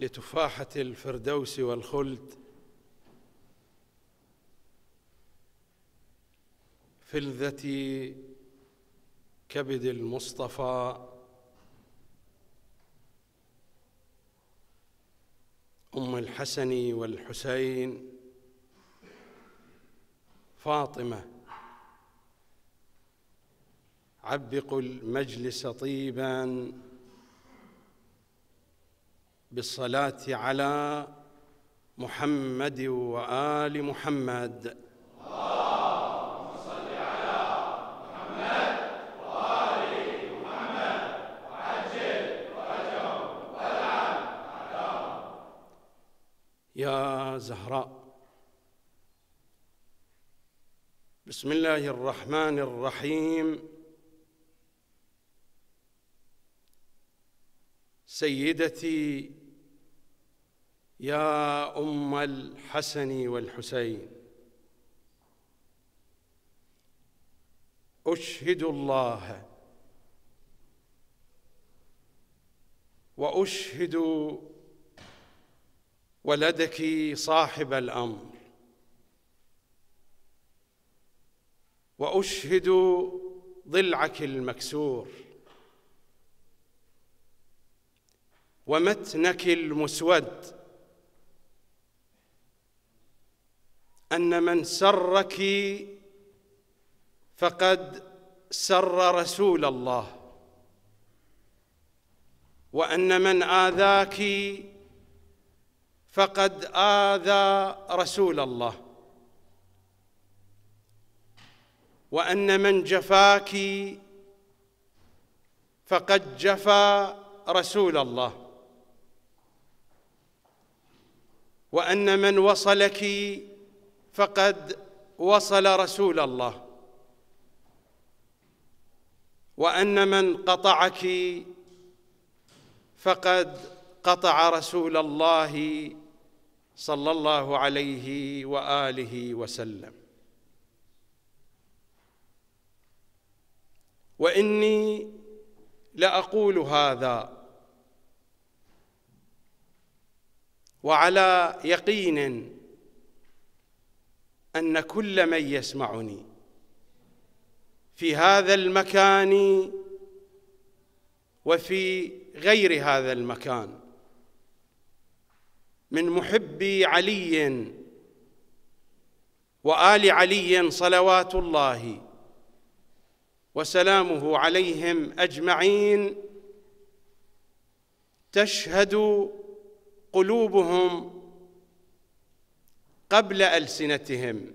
لتفاحة الفردوس والخلد فلذة كبد المصطفى. أم الحسن والحسين فاطمة عبقوا المجلس طيبا. بالصلاة على محمد وآل محمد. على محمد وآل محمد وعجل يا زهراء. بسم الله الرحمن الرحيم. سيدتي يا أم الحسن والحسين أشهد الله وأشهد ولدك صاحب الأمر وأشهد ضلعك المكسور ومتنك المسود أن من سرك فقد سر رسول الله وأن من آذاك فقد آذى رسول الله وأن من جفاك فقد جفى رسول الله وأن من وصلك فقد وصل رسول الله. وأن من قطعك فقد قطع رسول الله صلى الله عليه وآله وسلم. وإني لأقول هذا وعلى يقين أن كل من يسمعني في هذا المكان وفي غير هذا المكان من محبي علي وآل علي صلوات الله وسلامه عليهم أجمعين تشهد قلوبهم قبل ألسنتهم.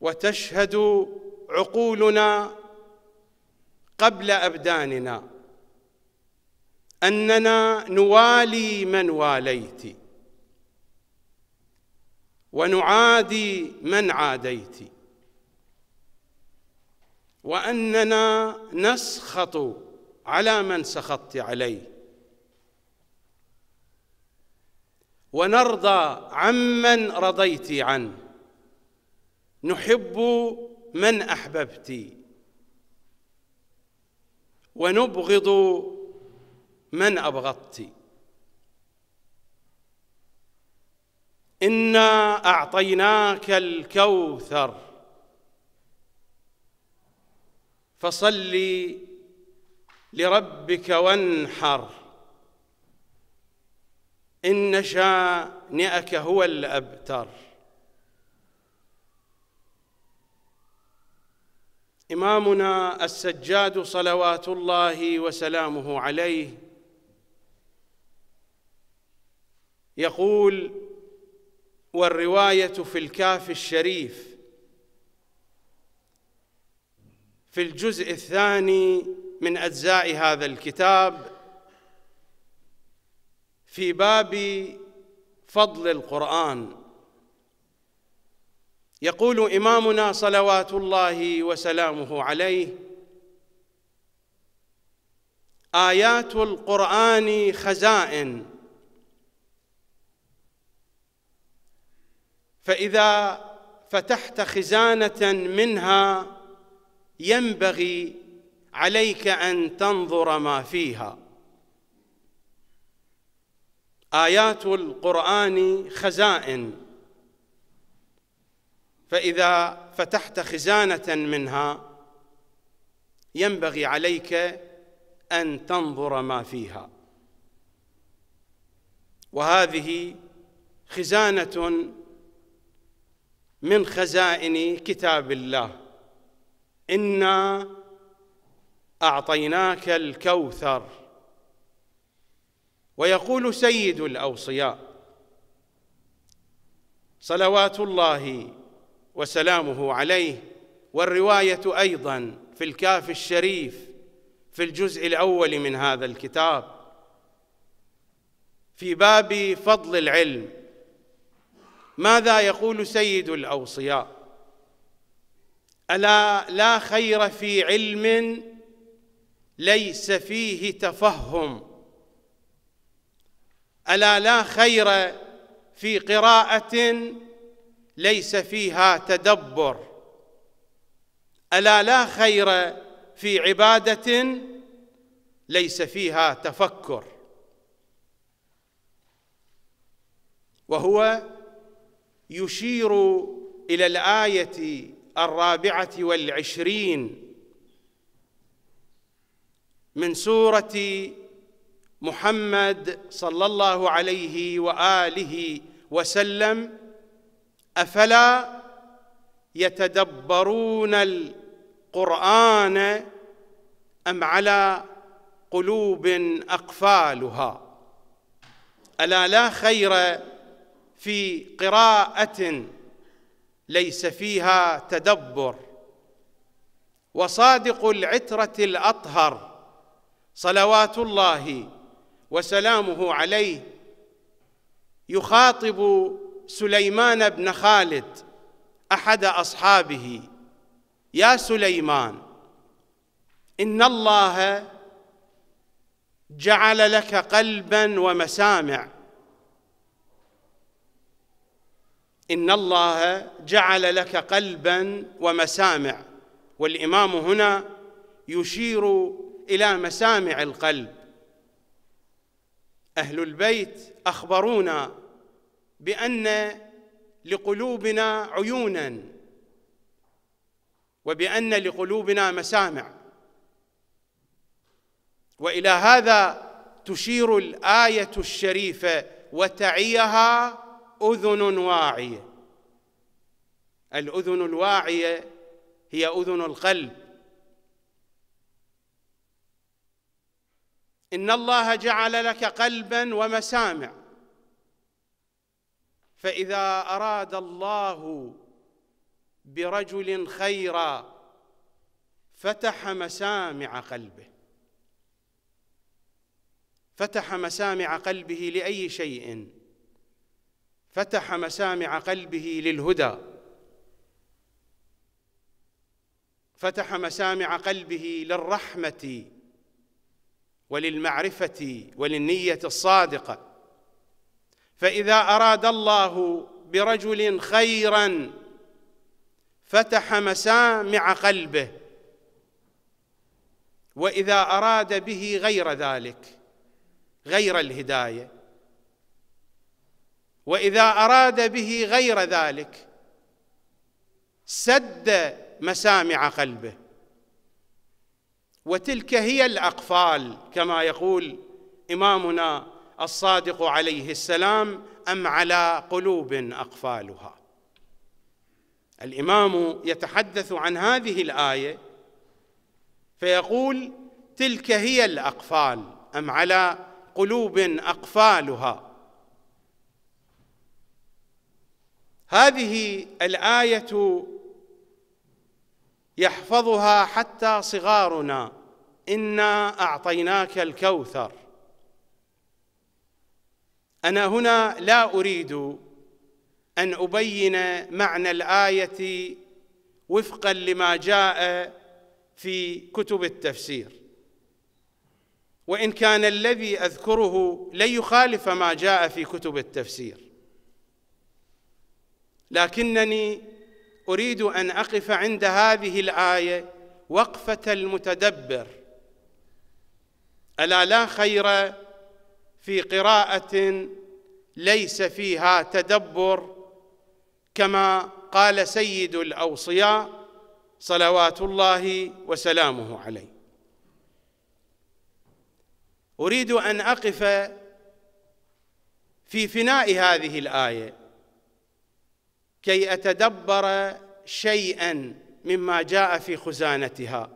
وتشهد عقولنا قبل أبداننا أننا نوالي من واليت ونعادي من عاديت وأننا نسخط على من سخطت عليه. ونرضى عمن رضيت عنه نحب من أحببت. ونبغض من أبغضت. إنا أعطيناك الكوثر. فصل لربك وانحر. إن شانئك هو الأبتر. إمامنا السجاد صلوات الله وسلامه عليه يقول والرواية في الكاف الشريف. في الجزء الثاني من أجزاء هذا الكتاب في باب فضل القرآن. يقول إمامنا صلوات الله وسلامه عليه آيات القرآن خزائن. فإذا فتحت خزانة منها ينبغي عليك أن تنظر ما فيها. آيات القرآن خزائن. فإذا فتحت خزانة منها ينبغي عليك أن تنظر ما فيها. وهذه خزانة من خزائن كتاب الله. إنا أعطيناك الكوثر. ويقول سيد الأوصياء صلوات الله وسلامه عليه والرواية أيضا في الكاف الشريف في الجزء الأول من هذا الكتاب في باب فضل العلم. ماذا يقول سيد الأوصياء؟ ألا لا خير في علم ليس فيه تفهم؟ ألا لا خير في قراءة ليس فيها تدبر؟ ألا لا خير في عبادة ليس فيها تفكر؟ وهو يشير إلى الآية الرابعة والعشرين من سورة محمد صلى الله عليه وآله وسلم أفلا يتدبرون القرآن أم على قلوب أقفالها؟ ألا لا خير في قراءة ليس فيها تدبر؟ وصادق العترة الأطهر صلوات الله وسلامه عليه. يخاطب سليمان بن خالد أحد أصحابه. يا سليمان إن الله جعل لك قلبا ومسامع. إن الله جعل لك قلبا ومسامع. والإمام هنا يشير إلى مسامع القلب. أهل البيت أخبرونا بأن لقلوبنا عيونا وبأن لقلوبنا مسامع. وإلى هذا تشير الآية الشريفة وتعيها أذن واعية الأذن الواعية هي أذن القلب. إن الله جعل لك قلبا ومسامع. فإذا أراد الله برجل خيرا فتح مسامع قلبه. فتح مسامع قلبه لأي شيء. فتح مسامع قلبه للهدى. فتح مسامع قلبه للرحمة. وللمعرفة وللنية الصادقة. فإذا أراد الله برجل خيرا فتح مسامع قلبه وإذا أراد به غير ذلك غير الهداية وإذا أراد به غير ذلك سد مسامع قلبه. وتلك هي الأقفال كما يقول إمامنا الصادق عليه السلام أم على قلوب أقفالها. الإمام يتحدث عن هذه الآية فيقول تلك هي الأقفال أم على قلوب أقفالها. هذه الآية يحفظها حتى صغارنا. إنا أعطيناك الكوثر. أنا هنا لا أريد أن أبين معنى الآية وفقا لما جاء في كتب التفسير. وإن كان الذي أذكره لن يخالف ما جاء في كتب التفسير. لكنني أريد أن أقف عند هذه الآية وقفة المتدبر. ألا لا خير في قراءة ليس فيها تدبر كما قال سيد الأوصياء صلوات الله وسلامه عليه. أريد أن أقف في فناء هذه الآية كي أتدبر شيئا مما جاء في خزانتها.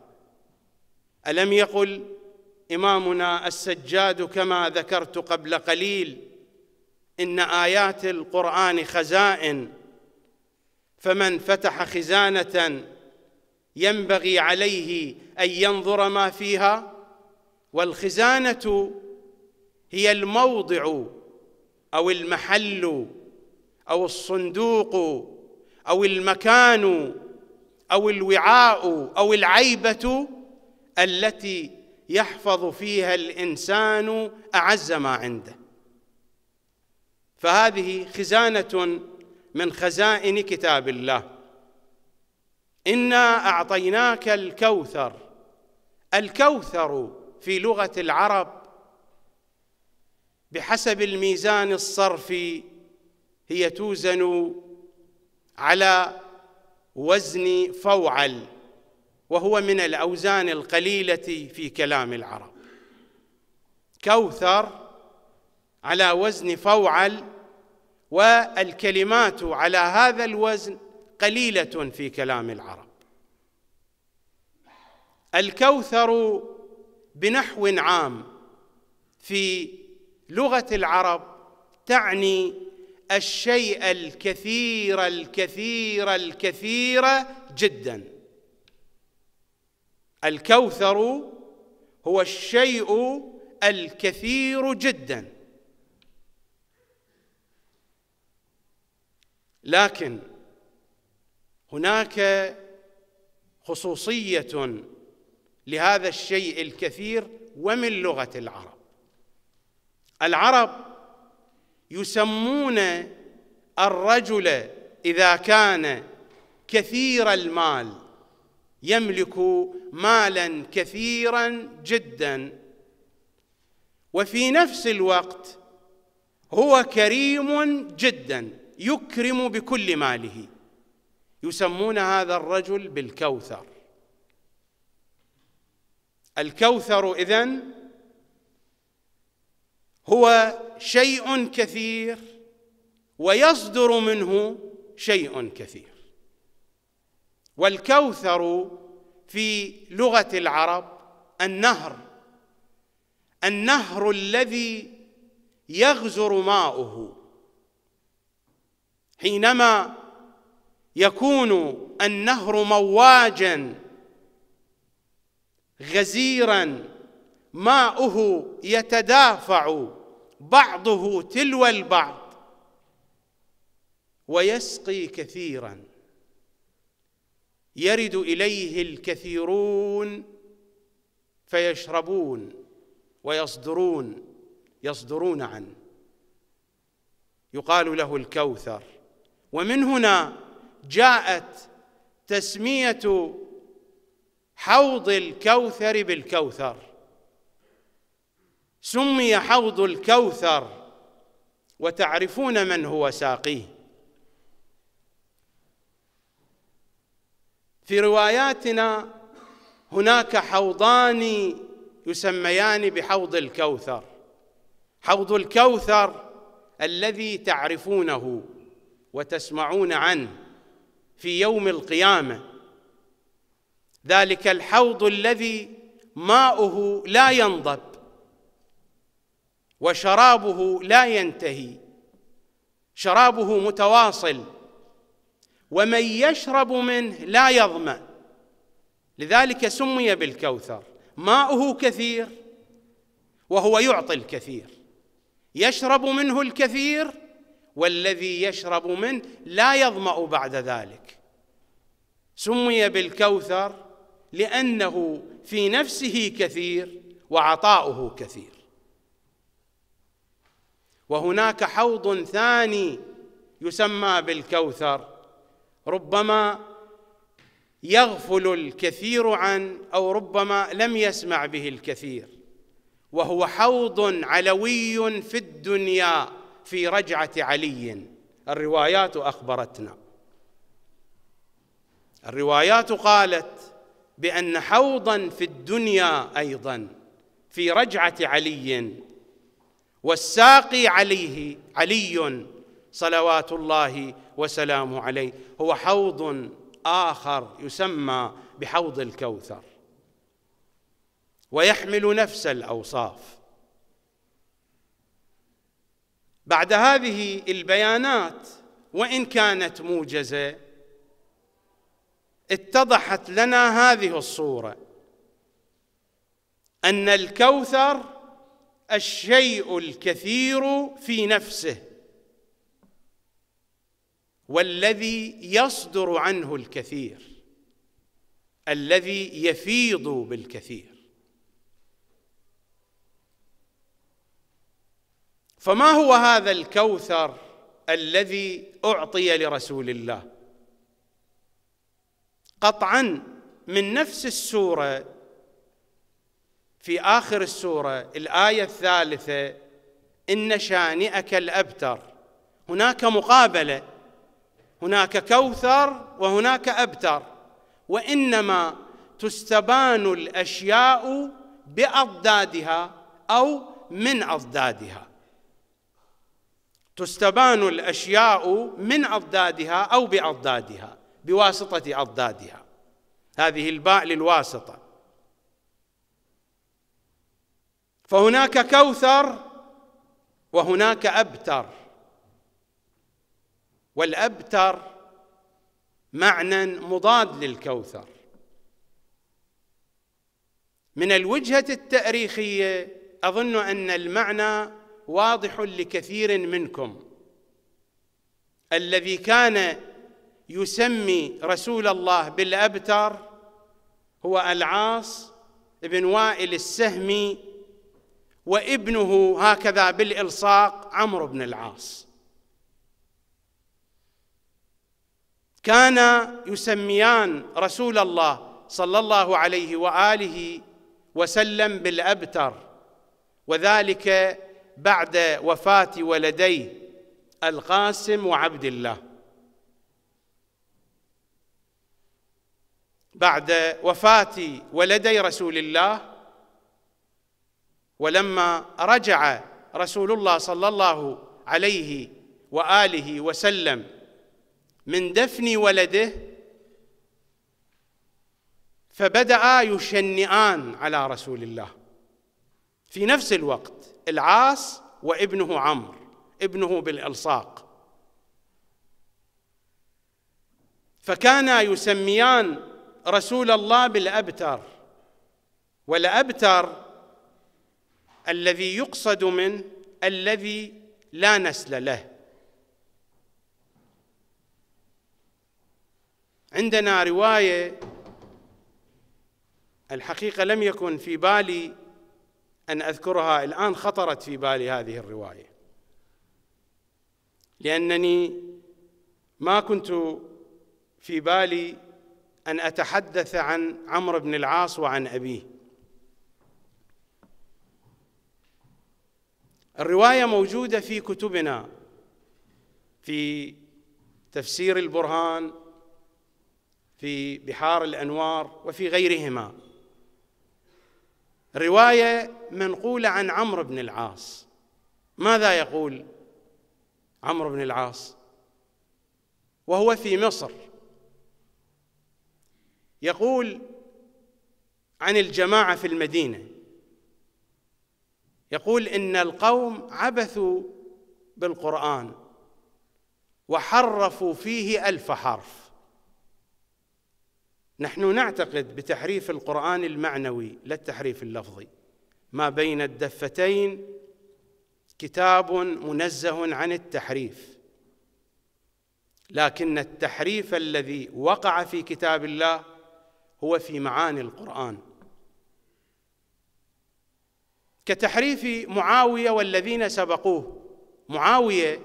ألم يقل إمامنا السجاد كما ذكرت قبل قليل إن آيات القرآن خزائن فمن فتح خزانة ينبغي عليه أن ينظر ما فيها والخزانة هي الموضع أو المحل أو الصندوق أو المكان أو الوعاء أو العيبة التي يحفظ فيها الإنسان أعز ما عنده. فهذه خزانة من خزائن كتاب الله. إنا أعطيناك الكوثر. الكوثر في لغة العرب بحسب الميزان الصرفي هي توزن على وزن فوعل وهو من الأوزان القليلة في كلام العرب. كوثر على وزن فوعل والكلمات على هذا الوزن قليلة في كلام العرب. الكوثر بنحو عام في لغة العرب تعني الشيء الكثير الكثير الكثير جدا. الكوثر هو الشيء الكثير جدا. لكن هناك خصوصية لهذا الشيء الكثير ومن لغة العرب. العرب يسمون الرجل إذا كان كثير المال يملك مالا كثيرا جدا. وفي نفس الوقت هو كريم جدا يكرم بكل ماله. يسمون هذا الرجل بالكوثر. الكوثر إذن هو شيء كثير ويصدر منه شيء كثير. والكوثر في لغة العرب النهر النهر الذي يغزر ماؤه. حينما يكون النهر مواجا غزيرا ماؤه يتدافع بعضه تلو البعض ويسقي كثيرا. يرد إليه الكثيرون فيشربون ويصدرون يصدرون عنه. يقال له الكوثر. ومن هنا جاءت تسمية حوض الكوثر بالكوثر. سمي حوض الكوثر وتعرفون من هو ساقيه. في رواياتنا هناك حوضان يسميان بحوض الكوثر. حوض الكوثر الذي تعرفونه وتسمعون عنه في يوم القيامة. ذلك الحوض الذي ماؤه لا ينضب. وشرابه لا ينتهي. شرابه متواصل. ومن يشرب منه لا يظمأ. لذلك سمي بالكوثر. ماؤه كثير وهو يعطي الكثير. يشرب منه الكثير والذي يشرب منه لا يظمأ بعد ذلك. سمي بالكوثر لأنه في نفسه كثير وعطاؤه كثير. وهناك حوض ثاني يسمى بالكوثر ربما يغفل الكثير عن أو ربما لم يسمع به الكثير. وهو حوض علوي في الدنيا في رجعة علي. الروايات أخبرتنا. الروايات قالت بأن حوضا في الدنيا أيضا في رجعة علي. والساقي عليه علي صلوات الله وسلامه عليه. هو حوض آخر يسمى بحوض الكوثر ويحمل نفس الأوصاف. بعد هذه البيانات وإن كانت موجزة اتضحت لنا هذه الصورة أن الكوثر الشيء الكثير في نفسه والذي يصدر عنه الكثير الذي يفيض بالكثير. فما هو هذا الكوثر الذي أعطي لرسول الله؟ قطعا من نفس السورة في آخر السورة الآية الثالثة إن شانئك الأبتر. هناك مقابلة هناك كوثر وهناك أبتر. وإنما تستبان الأشياء بأضدادها أو من أضدادها. تستبان الأشياء من أضدادها أو بأضدادها بواسطة أضدادها. هذه الباء للواسطة. فهناك كوثر وهناك أبتر. والأبتر معنى مضاد للكوثر. من الوجهة التأريخية أظن أن المعنى واضح لكثير منكم. الذي كان يسمي رسول الله بالأبتر هو العاص بن وائل السهمي وابنه هكذا بالإلصاق عمرو بن العاص. كان يسميان رسول الله صلى الله عليه وآله وسلم بالأبتر وذلك بعد وفاة ولديه القاسم وعبد الله. بعد وفاة ولدي رسول الله ولما رجع رسول الله صلى الله عليه وآله وسلم من دفن ولده فبدأ يشنئان على رسول الله. في نفس الوقت العاص وابنه عمرو ابنه بالإلصاق. فكانا يسميان رسول الله بالأبتر والأبتر الذي يقصد منه الذي لا نسل له. عندنا رواية الحقيقة لم يكن في بالي أن أذكرها الآن خطرت في بالي هذه الرواية. لأنني ما كنت في بالي أن أتحدث عن عمرو بن العاص وعن أبيه. الرواية موجودة في كتبنا في تفسير البرهان في بحار الأنوار وفي غيرهما. رواية منقولة عن عمرو بن العاص. ماذا يقول عمرو بن العاص؟ وهو في مصر. يقول عن الجماعة في المدينة. يقول إن القوم عبثوا بالقرآن وحرفوا فيه ألف حرف. نحن نعتقد بتحريف القرآن المعنوي لا التحريف اللفظي. ما بين الدفتين كتاب منزه عن التحريف. لكن التحريف الذي وقع في كتاب الله هو في معاني القرآن. كتحريف معاوية والذين سبقوه. معاوية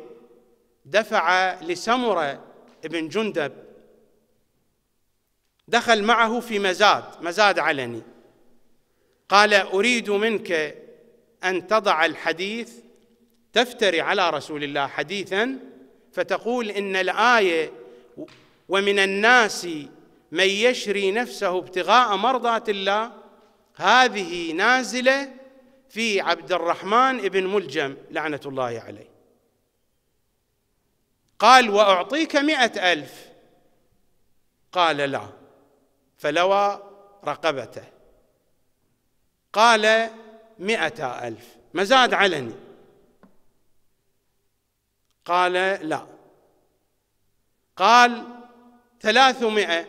دفع لسمرة بن جندب. دخل معه في مزاد مزاد علني. قال أريد منك أن تضع الحديث تفتري على رسول الله حديثا فتقول إن الآية ومن الناس من يشري نفسه ابتغاء مرضات الله هذه نازلة في عبد الرحمن بن ملجم لعنة الله عليه. قال وأعطيك مائه ألف. قال لا. فلوى رقبته. قال مئة ألف. مزاد علني. قال لا. قال ثلاثمائة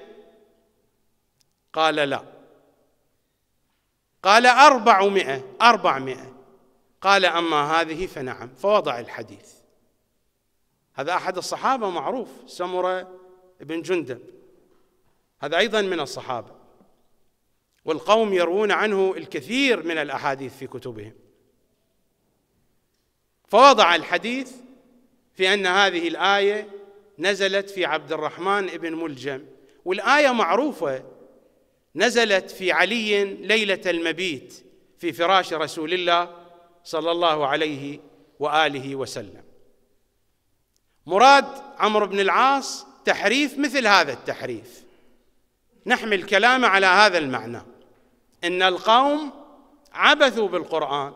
قال لا. قال أربعمائة أربعمائة. قال أما هذه فنعم. فوضع الحديث. هذا أحد الصحابة معروف سمرة بن جندب. هذا أيضا من الصحابة. والقوم يروون عنه الكثير من الأحاديث في كتبهم. فوضع الحديث في أن هذه الآية نزلت في عبد الرحمن بن ملجم. والآية معروفة نزلت في علي ليلة المبيت في فراش رسول الله صلى الله عليه وآله وسلم. مراد عمرو بن العاص تحريف مثل هذا التحريف. نحمل كلامه على هذا المعنى. إن القوم عبثوا بالقرآن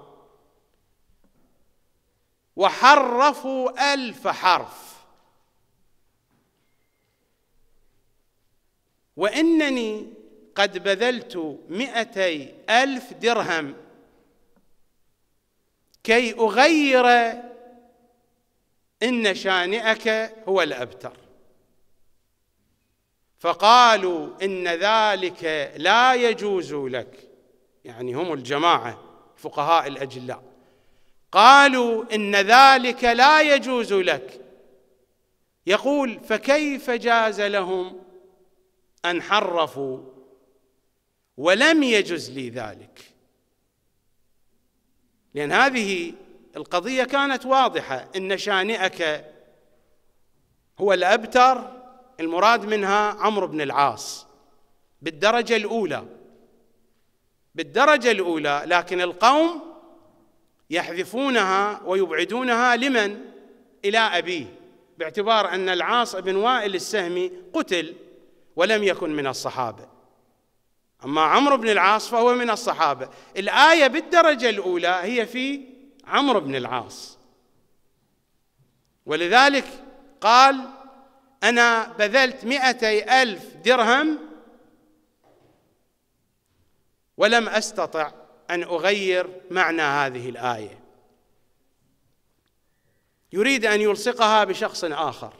وحرفوا ألف حرف. وإنني قد بذلت مئتي ألف درهم. كي أغير إن شانئك هو الأبتر. فقالوا إن ذلك لا يجوز لك. يعني هم الجماعة فقهاء الأجلاء. قالوا إن ذلك لا يجوز لك. يقول فكيف جاز لهم أن حرفوا ولم يجز لي ذلك. لأن هذه القضية كانت واضحة إن شانئك هو الأبتر المراد منها عمرو بن العاص بالدرجة الأولى. بالدرجة الأولى لكن القوم يحذفونها ويبعدونها لمن؟ إلى أبيه باعتبار أن العاص بن وائل السهمي قتل ولم يكن من الصحابة. أما عمرو بن العاص فهو من الصحابة. الآية بالدرجة الأولى هي في عمرو بن العاص. ولذلك قال أنا بذلت مئتي ألف درهم ولم أستطع أن أغير معنى هذه الآية. يريد أن يلصقها بشخص آخر.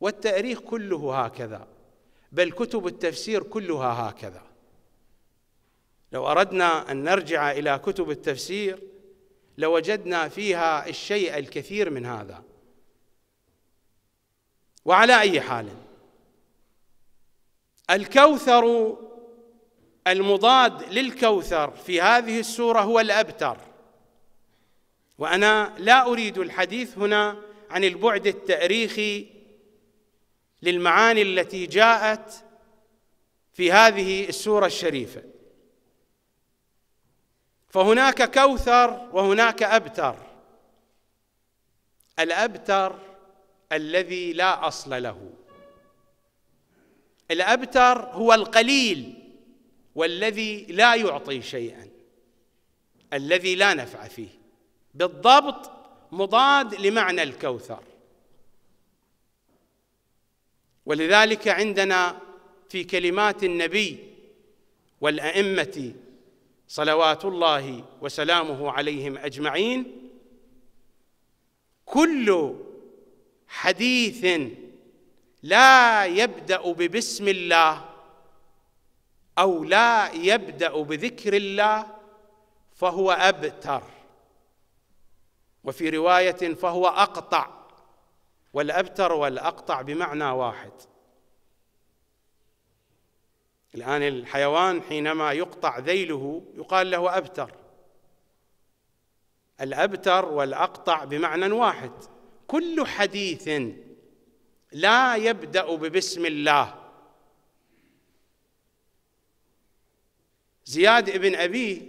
والتاريخ كله هكذا بل كتب التفسير كلها هكذا. لو أردنا أن نرجع إلى كتب التفسير لوجدنا فيها الشيء الكثير من هذا. وعلى أي حال الكوثر المضاد للكوثر في هذه السورة هو الأبتر. وأنا لا أريد الحديث هنا عن البعد التأريخي للمعاني التي جاءت في هذه السورة الشريفة. فهناك كوثر وهناك أبتر. الأبتر الذي لا أصل له. الأبتر هو القليل والذي لا يعطي شيئا الذي لا نفع فيه. بالضبط مضاد لمعنى الكوثر. ولذلك عندنا في كلمات النبي والأئمة صلوات الله وسلامه عليهم أجمعين كل حديث لا يبدأ ببسم الله أو لا يبدأ بذكر الله فهو أبتر وفي رواية فهو أقطع والأبتر والأقطع بمعنى واحد. الآن الحيوان حينما يقطع ذيله يقال له أبتر. الأبتر والأقطع بمعنى واحد. كل حديث لا يبدأ ببسم الله. زياد بن ابيه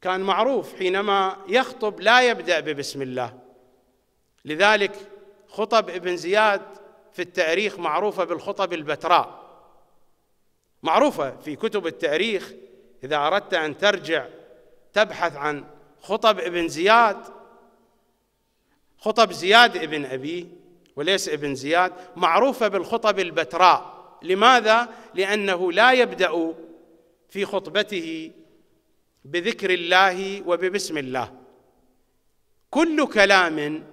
كان معروف حينما يخطب لا يبدأ ببسم الله. لذلك خطب ابن زياد في التاريخ معروفة بالخطب البتراء. معروفة في كتب التاريخ إذا أردت أن ترجع تبحث عن خطب ابن زياد. خطب زياد ابن أبي وليس ابن زياد معروفة بالخطب البتراء. لماذا؟ لأنه لا يبدأ في خطبته بذكر الله وببسم الله. كل كلام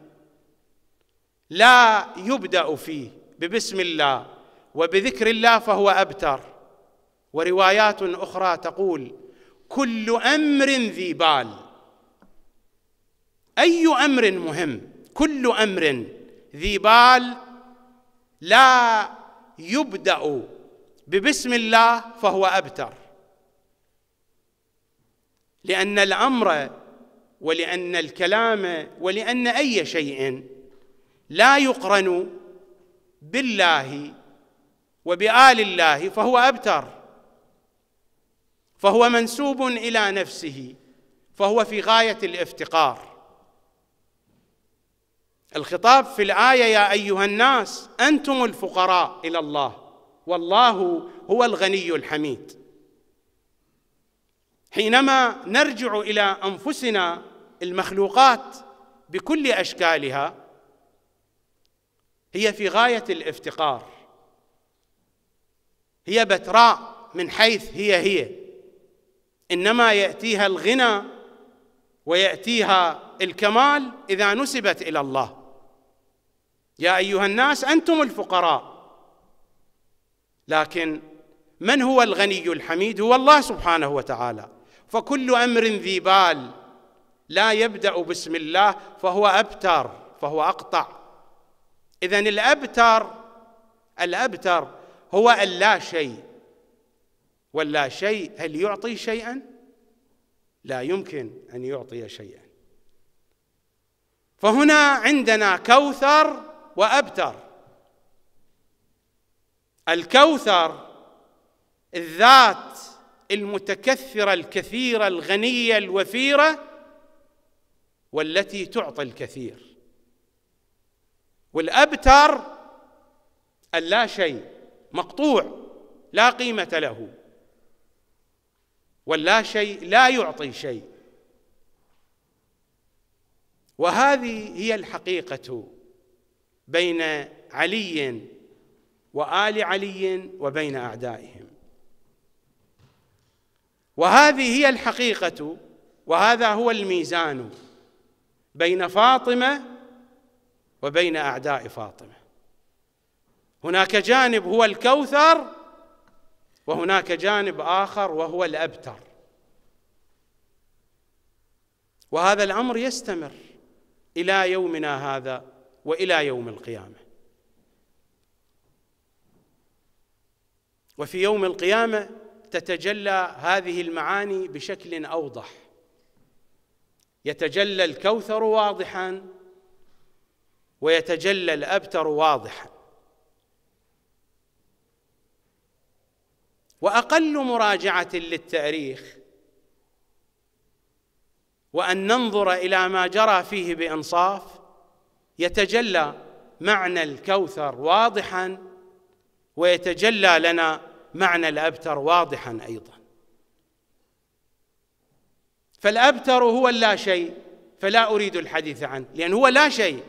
لا يبدأ فيه ببسم الله وبذكر الله فهو أبتر. وروايات أخرى تقول كل أمر ذي بال. أي أمر مهم؟ كل أمر ذي بال لا يبدأ ببسم الله فهو أبتر. لأن الأمر ولأن الكلام ولأن أي شيء لا يقرن بالله وبآل الله فهو أبتر. فهو منسوب إلى نفسه فهو في غاية الافتقار. الخطاب في الآية يا أيها الناس أنتم الفقراء إلى الله والله هو الغني الحميد. حينما نرجع إلى أنفسنا المخلوقات بكل أشكالها هي في غاية الافتقار. هي بتراء من حيث هي هي. إنما يأتيها الغنى ويأتيها الكمال إذا نسبت إلى الله. يا أيها الناس أنتم الفقراء. لكن من هو الغني الحميد؟ هو الله سبحانه وتعالى. فكل أمر ذي بال لا يبدأ بسم الله فهو أبتر فهو أقطع. إذا الأبتر الأبتر هو اللا شيء. واللا شيء هل يعطي شيئا؟ لا يمكن أن يعطي شيئا. فهنا عندنا كوثر وأبتر. الكوثر الذات المتكثرة الكثيرة الغنية الوفيرة والتي تعطي الكثير. والأبتر اللا شيء مقطوع لا قيمة له. واللا شيء لا يعطي شيء. وهذه هي الحقيقة بين علي وآل علي وبين أعدائهم. وهذه هي الحقيقة وهذا هو الميزان بين فاطمة وبين أعداء فاطمة. هناك جانب هو الكوثر وهناك جانب آخر وهو الأبتر. وهذا الأمر يستمر إلى يومنا هذا وإلى يوم القيامة. وفي يوم القيامة تتجلى هذه المعاني بشكل أوضح. يتجلى الكوثر واضحا ويتجلى الأبتر واضحا. وأقل مراجعة للتاريخ وأن ننظر إلى ما جرى فيه بإنصاف يتجلى معنى الكوثر واضحا ويتجلى لنا معنى الأبتر واضحا أيضا. فالأبتر هو اللا شيء فلا أريد الحديث عنه لأن هو لا شيء.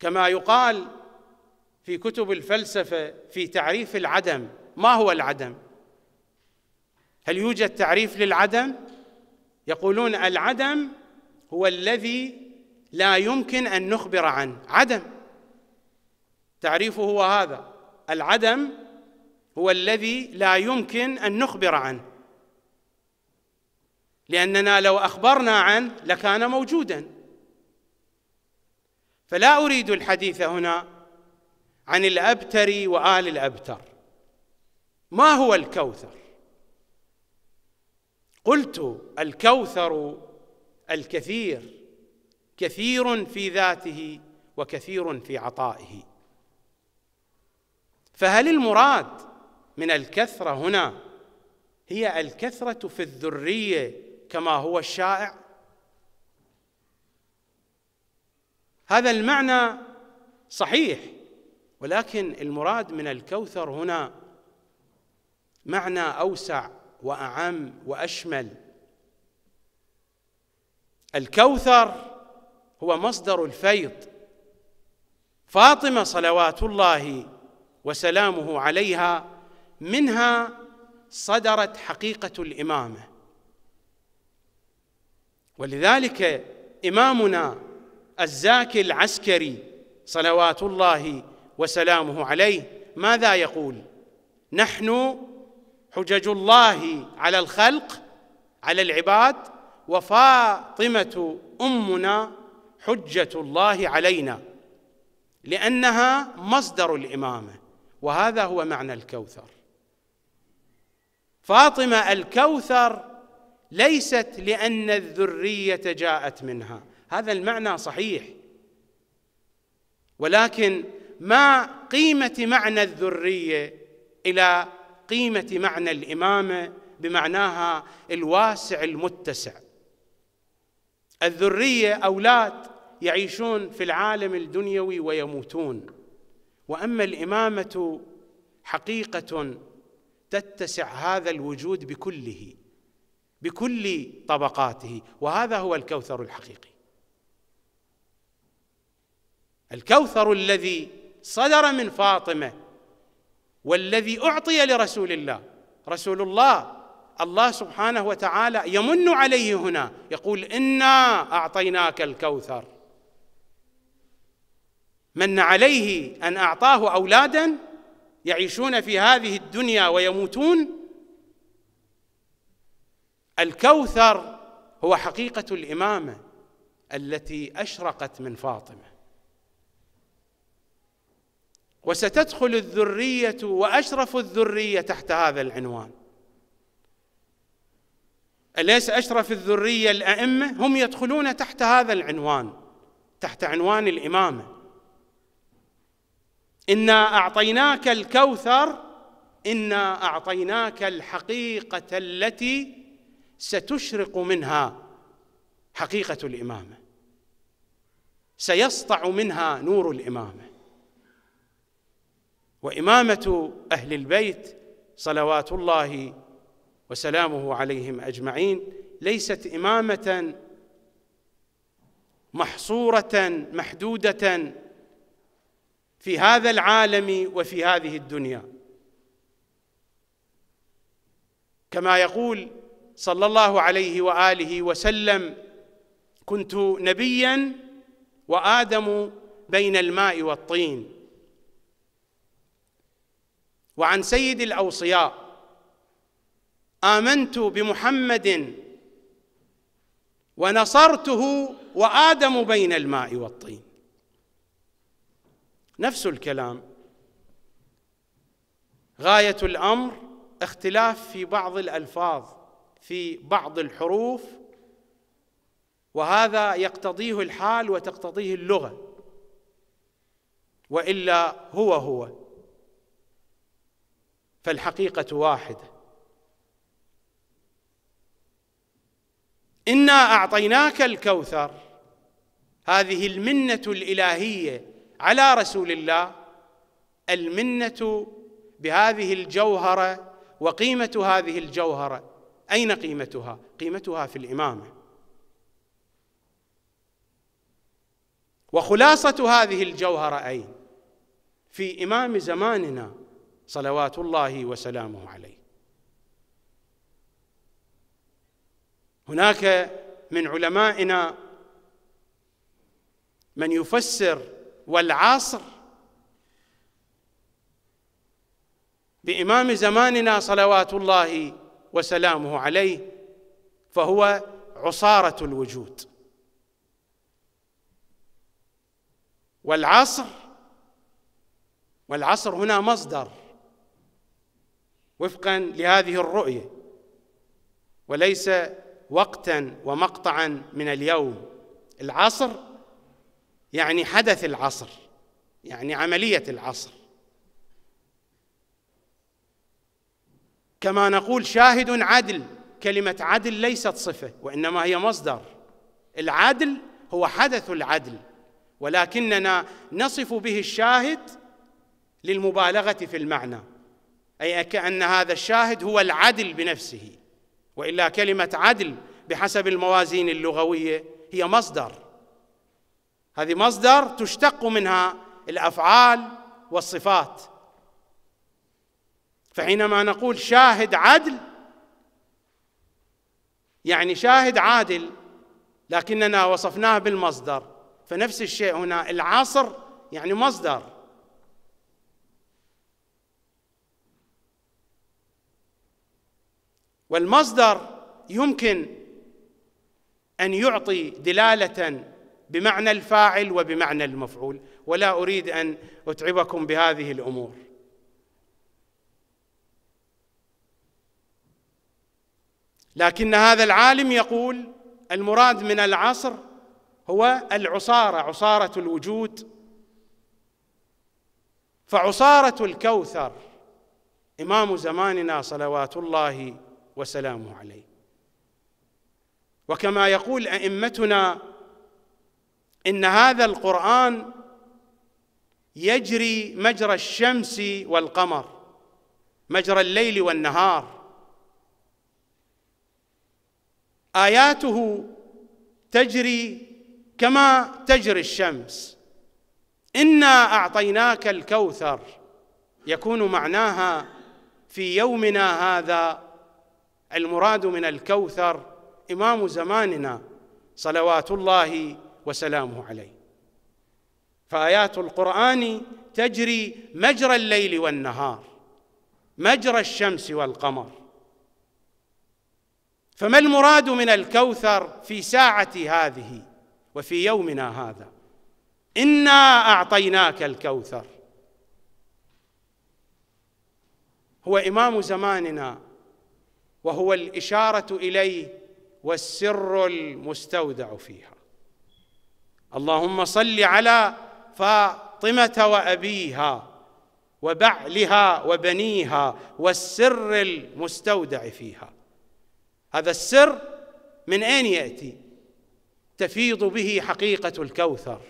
كما يقال في كتب الفلسفة في تعريف العدم ما هو العدم؟ هل يوجد تعريف للعدم؟ يقولون العدم هو الذي لا يمكن أن نخبر عنه. عدم. تعريفه هو هذا. العدم هو الذي لا يمكن أن نخبر عنه. لأننا لو أخبرنا عنه لكان موجودا. فلا أريد الحديث هنا عن الأبتر وآل الأبتر. ما هو الكوثر؟ قلت الكوثر الكثير كثير في ذاته وكثير في عطائه. فهل المراد من الكثرة هنا هي الكثرة في الذرية كما هو الشائع؟ هذا المعنى صحيح ولكن المراد من الكوثر هنا معنى أوسع وأعم وأشمل. الكوثر هو مصدر الفيض. فاطمة صلوات الله وسلامه عليها منها صدرت حقيقة الإمامة. ولذلك إمامنا الزاكي العسكري صلوات الله وسلامه عليه ماذا يقول؟ نحن حجج الله على الخلق على العباد. وفاطمة أمنا حجة الله علينا لأنها مصدر الإمامة وهذا هو معنى الكوثر. فاطمة الكوثر ليست لأن الذرية جاءت منها هذا المعنى صحيح. ولكن ما قيمة معنى الذرية إلى قيمة معنى الإمامة بمعناها الواسع المتسع. الذرية أولاد يعيشون في العالم الدنيوي ويموتون. وأما الإمامة حقيقة تتسع هذا الوجود بكله بكل طبقاته وهذا هو الكوثر الحقيقي. الكوثر الذي صدر من فاطمة والذي أعطي لرسول الله. رسول الله الله سبحانه وتعالى يمن عليه هنا. يقول إنا أعطيناك الكوثر. من عليه أن أعطاه أولادا يعيشون في هذه الدنيا ويموتون. الكوثر هو حقيقة الإمامة التي أشرقت من فاطمة. وستدخل الذرية وأشرف الذرية تحت هذا العنوان. أليس أشرف الذرية الأئمة؟ هم يدخلون تحت هذا العنوان تحت عنوان الإمامة. إنا أعطيناك الكوثر إنا أعطيناك الحقيقة التي ستشرق منها حقيقة الإمامة. سيسطع منها نور الإمامة. وإمامة أهل البيت صلوات الله وسلامه عليهم أجمعين ليست إمامة محصورة محدودة في هذا العالم وفي هذه الدنيا. كما يقول صلى الله عليه وآله وسلم كنت نبيا وآدم بين الماء والطين وعن سيد الأوصياء. آمنت بمحمد ونصرته وآدم بين الماء والطين. نفس الكلام. غاية الأمر اختلاف في بعض الألفاظ في بعض الحروف وهذا يقتضيه الحال وتقتضيه اللغة. وإلا هو هو. فالحقيقة واحدة. إنا أعطيناك الكوثر هذه المنة الإلهية على رسول الله المنة بهذه الجوهرة وقيمة هذه الجوهرة. أين قيمتها؟ قيمتها في الإمامة. وخلاصة هذه الجوهرة أين؟ في إمام زماننا. صلوات الله وسلامه عليه. هناك من علمائنا من يفسر والعصر بإمام زماننا صلوات الله وسلامه عليه فهو عصارة الوجود. والعصر والعصر هنا مصدر وفقا لهذه الرؤية وليس وقتا ومقطعا من اليوم. العصر يعني حدث العصر يعني عملية العصر. كما نقول شاهد عدل كلمة عدل ليست صفة وإنما هي مصدر. العدل هو حدث العدل ولكننا نصف به الشاهد للمبالغة في المعنى. أي كان هذا الشاهد هو العدل بنفسه وإلا كلمة عدل بحسب الموازين اللغوية هي مصدر. هذه مصدر تشتق منها الأفعال والصفات. فحينما نقول شاهد عدل يعني شاهد عادل لكننا وصفناه بالمصدر فنفس الشيء هنا العصر يعني مصدر. والمصدر يمكن أن يعطي دلالة بمعنى الفاعل وبمعنى المفعول ولا أريد أن أتعبكم بهذه الأمور. لكن هذا العالم يقول المراد من العصر هو العصارة عصارة الوجود. فعصارة الكوثر إمام زماننا صلوات الله وسلامه عليه. وكما يقول أئمتنا إن هذا القرآن يجري مجرى الشمس والقمر مجرى الليل والنهار. آياته تجري كما تجري الشمس. إنا أعطيناك الكوثر يكون معناها في يومنا هذا المراد من الكوثر إمام زماننا صلوات الله وسلامه عليه. فآيات القرآن تجري مجرى الليل والنهار مجرى الشمس والقمر. فما المراد من الكوثر في ساعة هذه وفي يومنا هذا؟ إنا أعطيناك الكوثر. هو إمام زماننا وهو الإشارة إليه والسر المستودع فيها. اللهم صل على فاطمة وأبيها وبعلها وبنيها والسر المستودع فيها. هذا السر من أين يأتي؟ تفيض به حقيقة الكوثر.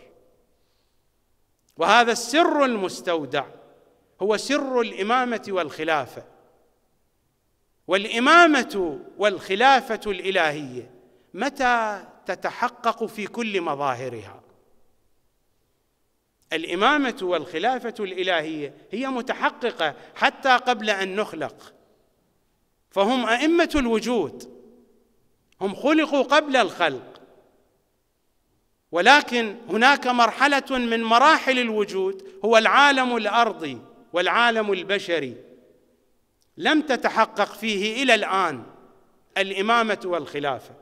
وهذا السر المستودع هو سر الإمامة والخلافة. والإمامة والخلافة الإلهية متى تتحقق في كل مظاهرها؟ الإمامة والخلافة الإلهية هي متحققة حتى قبل أن نخلق فهم أئمة الوجود هم خلقوا قبل الخلق ولكن هناك مرحلة من مراحل الوجود هو العالم الأرضي والعالم البشري. لم تتحقق فيه إلى الآن الإمامة والخلافة.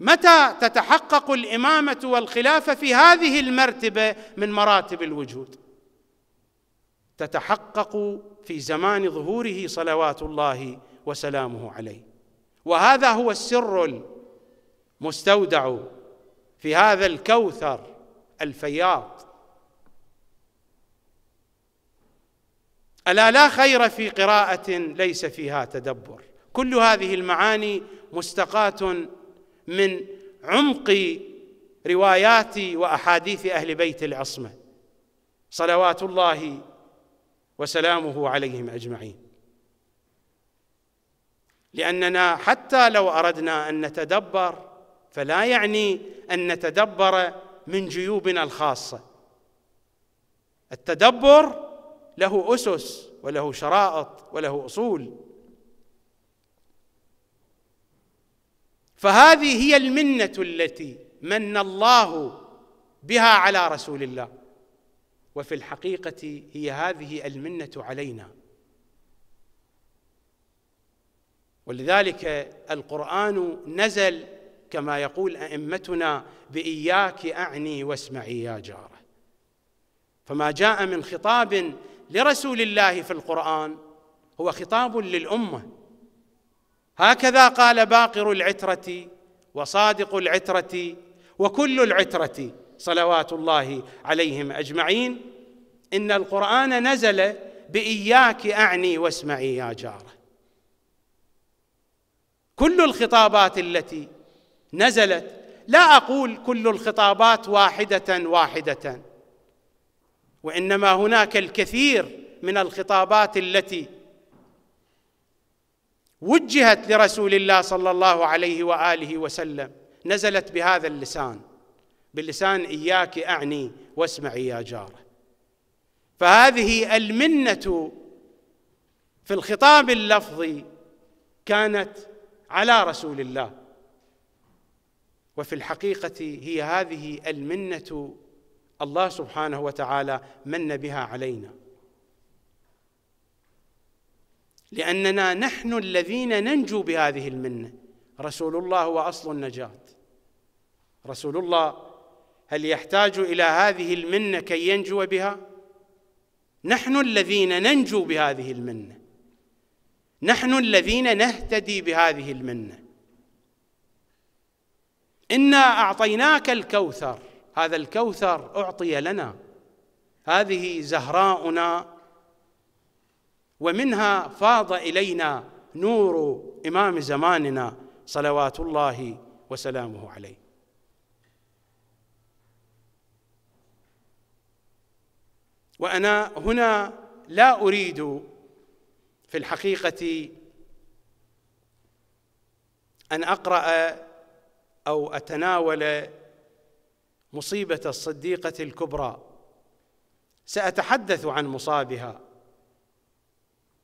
متى تتحقق الإمامة والخلافة في هذه المرتبة من مراتب الوجود؟ تتحقق في زمان ظهوره صلوات الله وسلامه عليه. وهذا هو السر المستودع في هذا الكوثر الفياض. ألا لا خير في قراءة ليس فيها تدبر؟ كل هذه المعاني مستقاة من عمق روايات وأحاديث أهل بيت العصمة. صلوات الله وسلامه عليهم أجمعين. لأننا حتى لو أردنا أن نتدبر فلا يعني أن نتدبر من جيوبنا الخاصة. التدبر له أسس وله شرائط وله أصول. فهذه هي المنة التي من الله بها على رسول الله. وفي الحقيقة هي هذه المنة علينا. ولذلك القرآن نزل كما يقول أئمتنا بإياك أعني واسمعي يا جارة. فما جاء من خطاب لرسول الله في القرآن هو خطاب للأمة. هكذا قال باقر العترة وصادق العترة وكل العترة صلوات الله عليهم أجمعين. إن القرآن نزل بإياك أعني واسمعي يا جارة. كل الخطابات التي نزلت لا أقول كل الخطابات واحدة واحدة. وإنما هناك الكثير من الخطابات التي وجهت لرسول الله صلى الله عليه وآله وسلم نزلت بهذا اللسان. باللسان إياك أعني واسمعي يا جارة. فهذه المنة في الخطاب اللفظي كانت على رسول الله. وفي الحقيقة هي هذه المنة الله سبحانه وتعالى من بها علينا. لأننا نحن الذين ننجو بهذه المنة. رسول الله هو أصل النجاة. رسول الله هل يحتاج إلى هذه المنة كي ينجو بها؟ نحن الذين ننجو بهذه المنة. نحن الذين نهتدي بهذه المنة. إنا أعطيناك الكوثر. هذا الكوثر أعطي لنا. هذه زهراؤنا. ومنها فاض إلينا نور إمام زماننا صلوات الله وسلامه عليه. وأنا هنا لا أريد في الحقيقة أن أقرأ أو أتناول مصيبة الصديقة الكبرى. سأتحدث عن مصابها.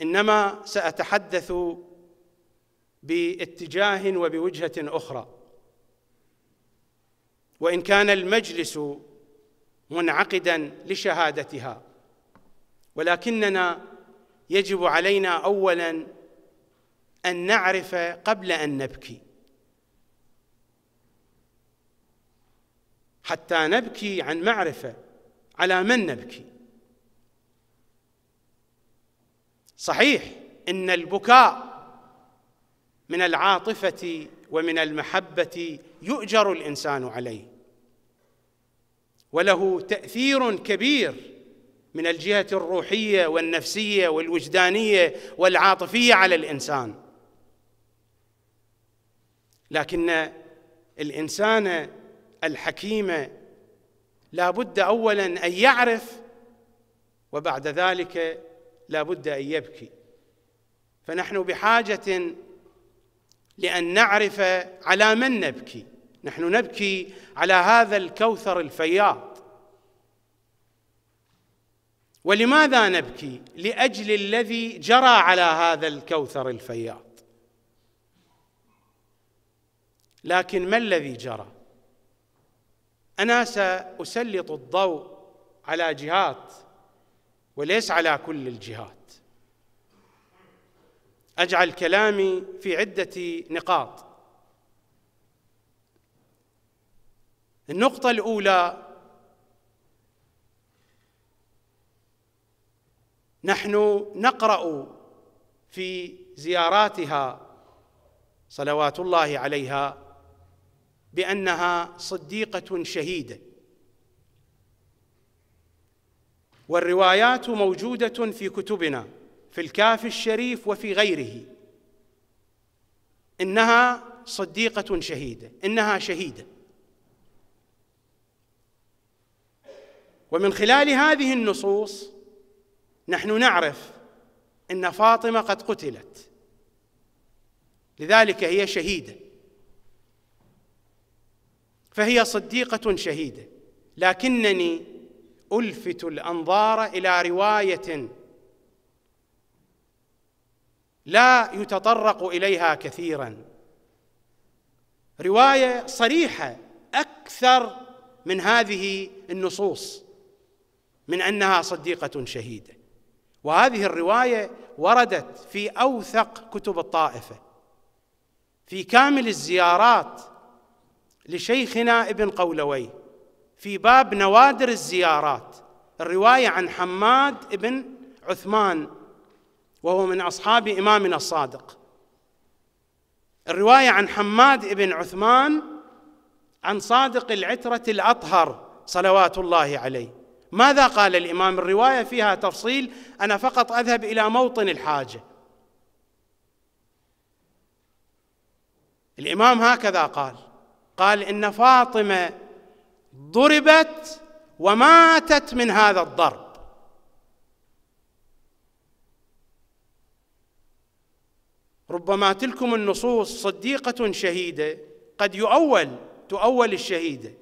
إنما سأتحدث باتجاه وبوجهة أخرى. وإن كان المجلس منعقدا لشهادتها ولكننا يجب علينا اولا أن نعرف قبل أن نبكي. حتى نبكي عن معرفة على من نبكي. صحيح إن البكاء من العاطفة ومن المحبة يؤجر الإنسان عليه. وله تأثير كبير من الجهة الروحية والنفسية والوجدانية والعاطفية على الإنسان. لكن الإنسان الحكيم لا بد اولا أن يعرف وبعد ذلك لا بد أن يبكي. فنحن بحاجة لأن نعرف على من نبكي. نحن نبكي على هذا الكوثر الفياض. ولماذا نبكي؟ لأجل الذي جرى على هذا الكوثر الفياض. لكن ما الذي جرى؟ أنا سأسلط الضوء على جهات وليس على كل الجهات. أجعل كلامي في عدة نقاط. النقطة الأولى نحن نقرأ في زياراتها صلوات الله عليها بأنها صديقة شهيدة. والروايات موجودة في كتبنا في الكافي الشريف وفي غيره. إنها صديقة شهيدة إنها شهيدة. ومن خلال هذه النصوص نحن نعرف إن فاطمة قد قتلت. لذلك هي شهيدة. فهي صديقة شهيدة. لكنني ألفت الأنظار إلى رواية لا يتطرق إليها كثيرا. رواية صريحة أكثر من هذه النصوص من أنها صديقة شهيدة. وهذه الرواية وردت في أوثق كتب الطائفة. في كامل الزيارات لشيخنا ابن قولوي في باب نوادر الزيارات الرواية عن حماد بن عثمان وهو من أصحاب إمامنا الصادق. الرواية عن حماد بن عثمان عن صادق العترة الأطهر صلوات الله عليه. ماذا قال الإمام؟ الرواية فيها تفصيل أنا فقط أذهب إلى موطن الحاجة. الإمام هكذا قال قال إن فاطمة ضربت وماتت من هذا الضرب. ربما تلكم النصوص صديقة شهيدة قد يؤول تؤول الشهيدة.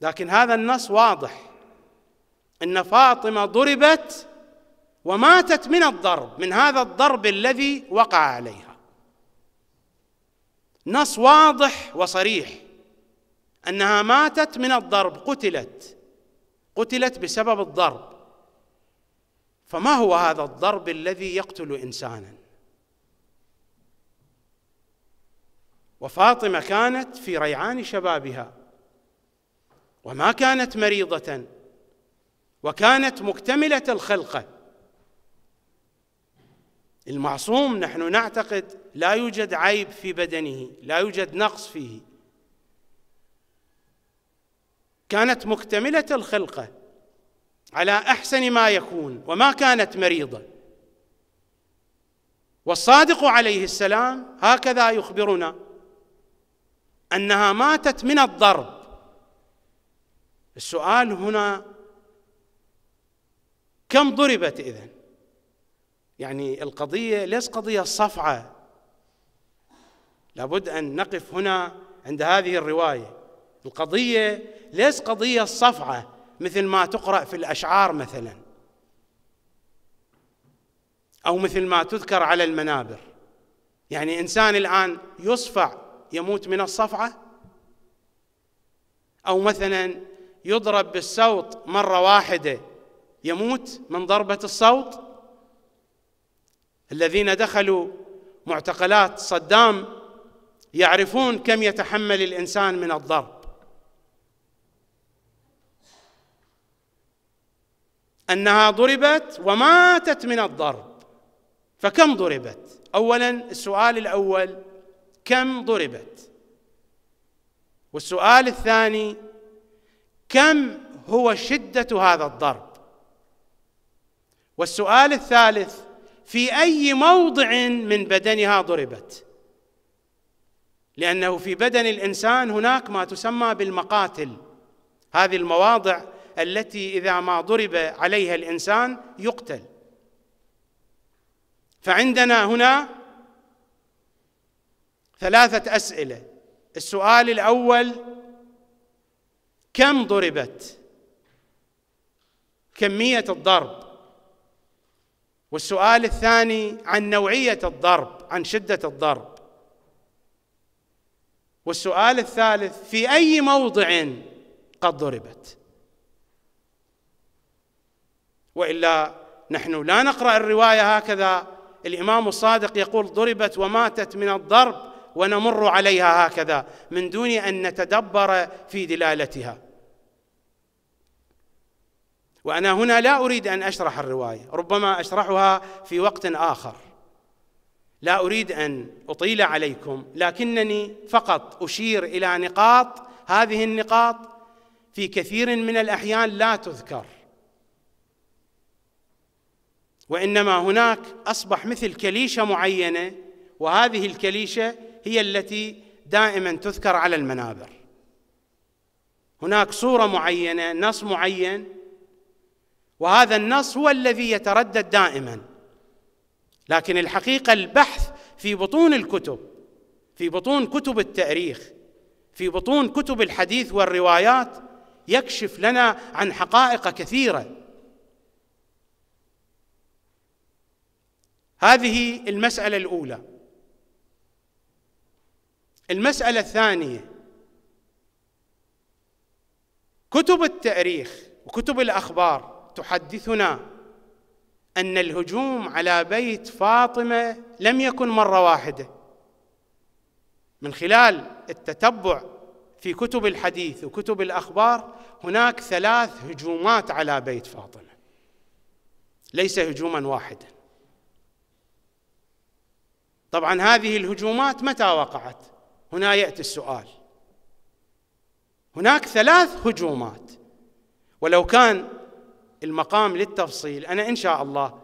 لكن هذا النص واضح. إن فاطمة ضربت وماتت من الضرب من هذا الضرب الذي وقع عليها. نص واضح وصريح. أنها ماتت من الضرب قتلت. قتلت بسبب الضرب. فما هو هذا الضرب الذي يقتل إنسانا؟ وفاطمة كانت في ريعان شبابها. وما كانت مريضة. وكانت مكتملة الخلقة. المعصوم نحن نعتقد لا يوجد عيب في بدنه لا يوجد نقص فيه. كانت مكتملة الخلقة على أحسن ما يكون وما كانت مريضة. والصادق عليه السلام هكذا يخبرنا أنها ماتت من الضرب. السؤال هنا كم ضربت إذن؟ يعني القضية ليس قضية صفعة لابد أن نقف هنا عند هذه الرواية. القضية ليس قضية صفعة مثل ما تقرأ في الأشعار مثلا أو مثل ما تذكر على المنابر. يعني إنسان الآن يصفع يموت من الصفعة؟ أو مثلا يضرب بالصوت مرة واحدة يموت من ضربة الصوت؟ الذين دخلوا معتقلات صدام يعرفون كم يتحمل الإنسان من الضرب. أنها ضربت وماتت من الضرب. فكم ضربت؟ اولا السؤال الأول كم ضربت؟ والسؤال الثاني كم هو شدة هذا الضرب؟ والسؤال الثالث في أي موضع من بدنها ضربت؟ لأنه في بدن الإنسان هناك ما تسمى بالمقاتل. هذه المواضع التي إذا ما ضرب عليها الإنسان يقتل. فعندنا هنا ثلاثة أسئلة. السؤال الأول كم ضربت؟ كمية الضرب. والسؤال الثاني عن نوعية الضرب عن شدة الضرب. والسؤال الثالث في أي موضع قد ضربت؟ وإلا نحن لا نقرأ الرواية هكذا. الإمام الصادق يقول ضربت وماتت من الضرب ونمر عليها هكذا من دون أن نتدبر في دلالتها. وأنا هنا لا أريد أن أشرح الرواية ربما أشرحها في وقت آخر. لا أريد أن أطيل عليكم لكنني فقط أشير إلى نقاط هذه النقاط في كثير من الأحيان لا تذكر. وإنما هناك أصبح مثل كليشة معينة وهذه الكليشة هي التي دائما تذكر على المنابر. هناك صورة معينة نص معين وهذا النص هو الذي يتردد دائما. لكن الحقيقة البحث في بطون الكتب في بطون كتب التاريخ في بطون كتب الحديث والروايات يكشف لنا عن حقائق كثيرة. هذه المسألة الأولى. المسألة الثانية. كتب التاريخ وكتب الأخبار تحدثنا أن الهجوم على بيت فاطمة لم يكن مرة واحدة. من خلال التتبع في كتب الحديث وكتب الأخبار هناك ثلاث هجومات على بيت فاطمة. ليس هجوما واحدا. طبعا هذه الهجومات متى وقعت؟ هنا يأتي السؤال. هناك ثلاث هجومات. ولو كان المقام للتفصيل. أنا إن شاء الله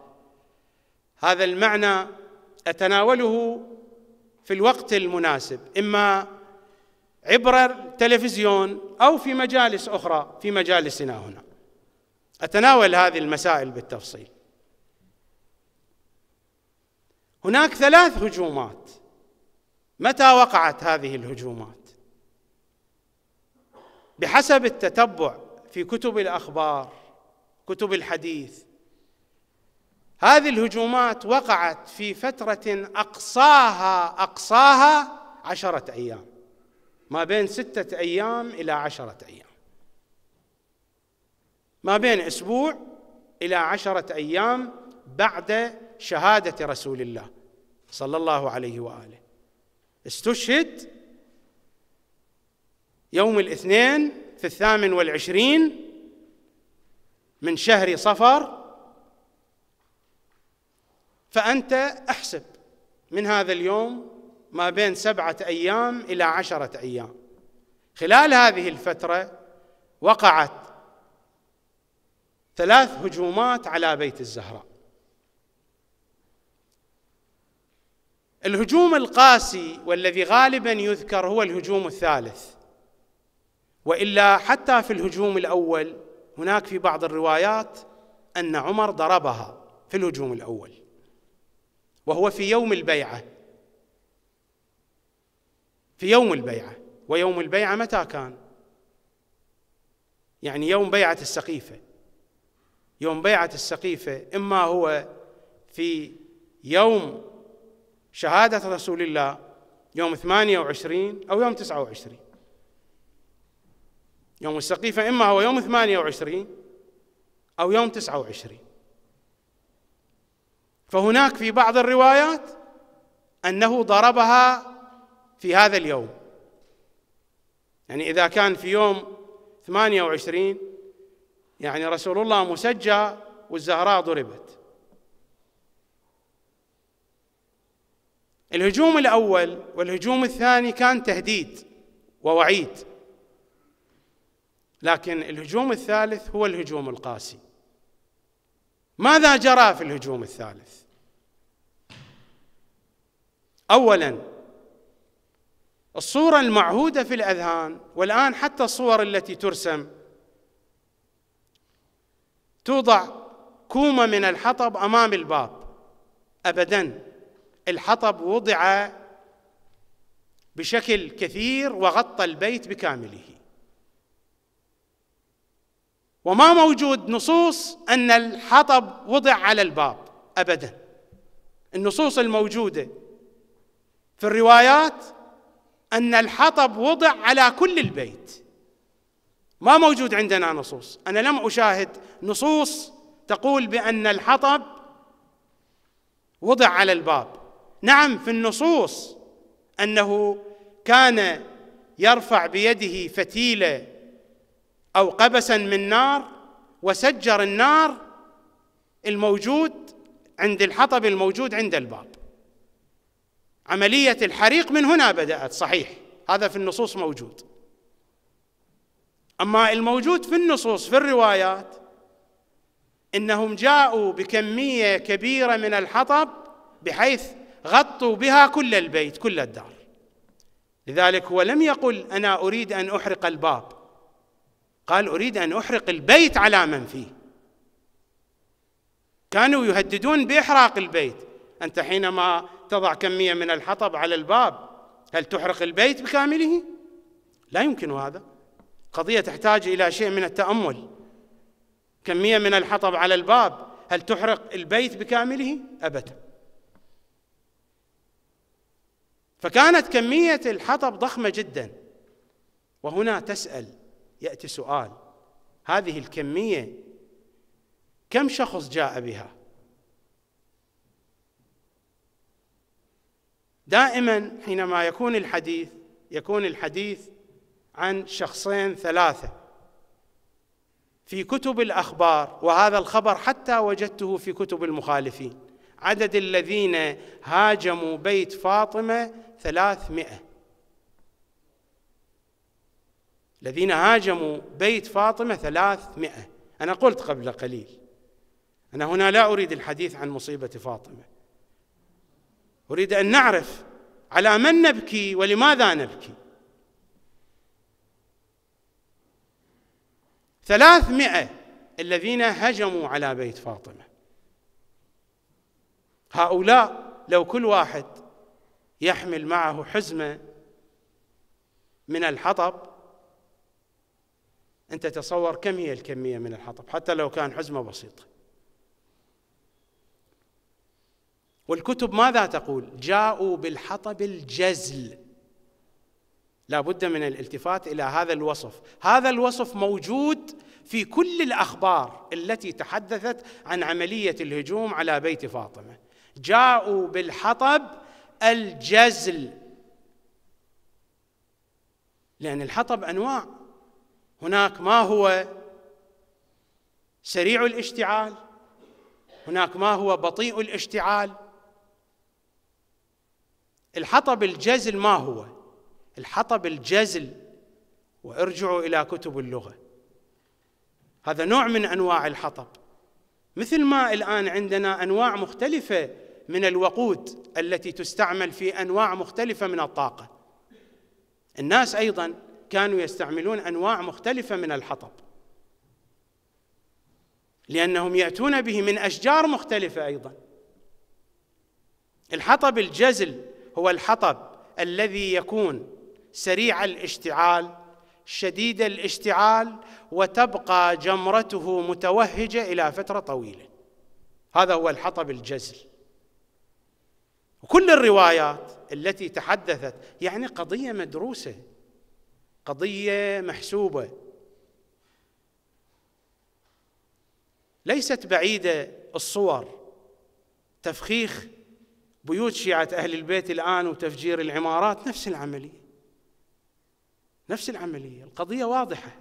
هذا المعنى أتناوله في الوقت المناسب إما عبر التلفزيون أو في مجالس أخرى في مجالسنا هنا. أتناول هذه المسائل بالتفصيل. هناك ثلاث هجومات. متى وقعت هذه الهجومات؟ بحسب التتبع في كتب الأخبار. كتب الحديث. هذه الهجومات وقعت في فترة أقصاها أقصاها عشرة أيام. ما بين ستة أيام إلى عشرة أيام. ما بين أسبوع إلى عشرة أيام بعد شهادة رسول الله صلى الله عليه وآله. استشهد يوم الاثنين في الثامن والعشرين من شهر صفر فأنت أحسب من هذا اليوم ما بين سبعة أيام إلى عشرة أيام. خلال هذه الفترة وقعت ثلاث هجومات على بيت الزهراء. الهجوم القاسي والذي غالبا يذكر هو الهجوم الثالث. وإلا حتى في الهجوم الأول هناك في بعض الروايات أن عمر ضربها في الهجوم الأول وهو في يوم البيعة. في يوم البيعة. ويوم البيعة متى كان؟ يعني يوم بيعة السقيفة. يوم بيعة السقيفة إما هو في يوم شهادة رسول الله يوم 28 أو يوم 29 يوم السقيفة إما هو يوم 28 أو يوم 29 فهناك في بعض الروايات أنه ضربها في هذا اليوم. يعني إذا كان في يوم 28 يعني رسول الله مسجى والزهراء ضربت. الهجوم الأول والهجوم الثاني كان تهديد ووعيد. لكن الهجوم الثالث هو الهجوم القاسي. ماذا جرى في الهجوم الثالث؟ اولا الصورة المعهودة في الأذهان والآن حتى الصور التي ترسم توضع كومة من الحطب أمام الباب. ابدا الحطب وضع بشكل كثير وغطى البيت بكامله. وما موجود نصوص أن الحطب وضع على الباب ابدا. النصوص الموجودة في الروايات أن الحطب وضع على كل البيت. ما موجود عندنا نصوص. أنا لم أشاهد نصوص تقول بأن الحطب وضع على الباب. نعم في النصوص أنه كان يرفع بيده فتيلة أو قبسا من نار وسجر النار الموجود عند الحطب الموجود عند الباب. عملية الحريق من هنا بدأت صحيح. هذا في النصوص موجود. أما الموجود في النصوص في الروايات إنهم جاءوا بكمية كبيرة من الحطب بحيث غطوا بها كل البيت كل الدار. لذلك هو لم يقل أنا أريد أن أحرق الباب. قال أريد أن أحرق البيت على من فيه. كانوا يهددون بإحراق البيت. أنت حينما تضع كمية من الحطب على الباب هل تحرق البيت بكامله؟ لا يمكن هذا. قضية تحتاج إلى شيء من التأمل. كمية من الحطب على الباب هل تحرق البيت بكامله؟ أبدا. فكانت كمية الحطب ضخمة جدا. وهنا تسأل يأتي سؤال. هذه الكمية كم شخص جاء بها؟ دائما حينما يكون الحديث يكون الحديث عن شخصين ثلاثة. في كتب الأخبار وهذا الخبر حتى وجدته في كتب المخالفين. عدد الذين هاجموا بيت فاطمة ثلاثمائة. الذين هاجموا بيت فاطمة ثلاثمائة. أنا قلت قبل قليل. أنا هنا لا أريد الحديث عن مصيبة فاطمة. أريد أن نعرف على من نبكي ولماذا نبكي. ثلاثمائة الذين هجموا على بيت فاطمة. هؤلاء لو كل واحد يحمل معه حزمة من الحطب أنت تصور كم هي الكمية من الحطب؟ حتى لو كان حزمة بسيطة. والكتب ماذا تقول؟ جاءوا بالحطب الجزل. لا بد من الالتفات إلى هذا الوصف. هذا الوصف موجود في كل الأخبار التي تحدثت عن عملية الهجوم على بيت فاطمة. جاءوا بالحطب الجزل. لأن الحطب أنواع. هناك ما هو سريع الاشتعال هناك ما هو بطيء الاشتعال. الحطب الجزل ما هو؟ الحطب الجزل وارجعوا إلى كتب اللغة. هذا نوع من أنواع الحطب. مثل ما الآن عندنا أنواع مختلفة من الوقود التي تستعمل في أنواع مختلفة من الطاقة. الناس أيضا كانوا يستعملون أنواع مختلفة من الحطب. لأنهم يأتون به من أشجار مختلفة أيضا. الحطب الجزل هو الحطب الذي يكون سريع الاشتعال شديد الاشتعال وتبقى جمرته متوهجة إلى فترة طويلة. هذا هو الحطب الجزل. وكل الروايات التي تحدثت يعني قضية مدروسة قضية محسوبة. ليست بعيدة الصور تفخيخ بيوت شيعة أهل البيت الآن وتفجير العمارات نفس العملية. نفس العملية. القضية واضحة.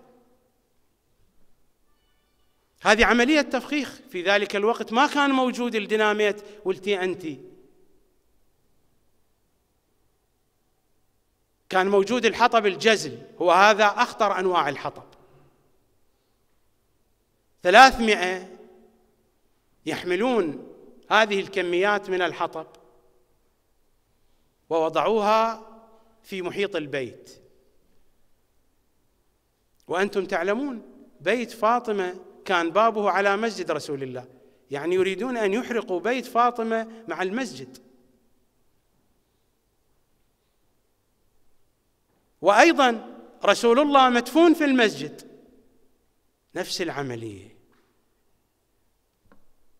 هذه عملية تفخيخ في ذلك الوقت ما كان موجود الديناميت والتي انتي كان موجود الحطب الجزل هو هذا أخطر أنواع الحطب. ثلاثمائة يحملون هذه الكميات من الحطب ووضعوها في محيط البيت. وأنتم تعلمون بيت فاطمة كان بابه على مسجد رسول الله. يعني يريدون أن يحرقوا بيت فاطمة مع المسجد. وأيضا رسول الله مدفون في المسجد. نفس العملية.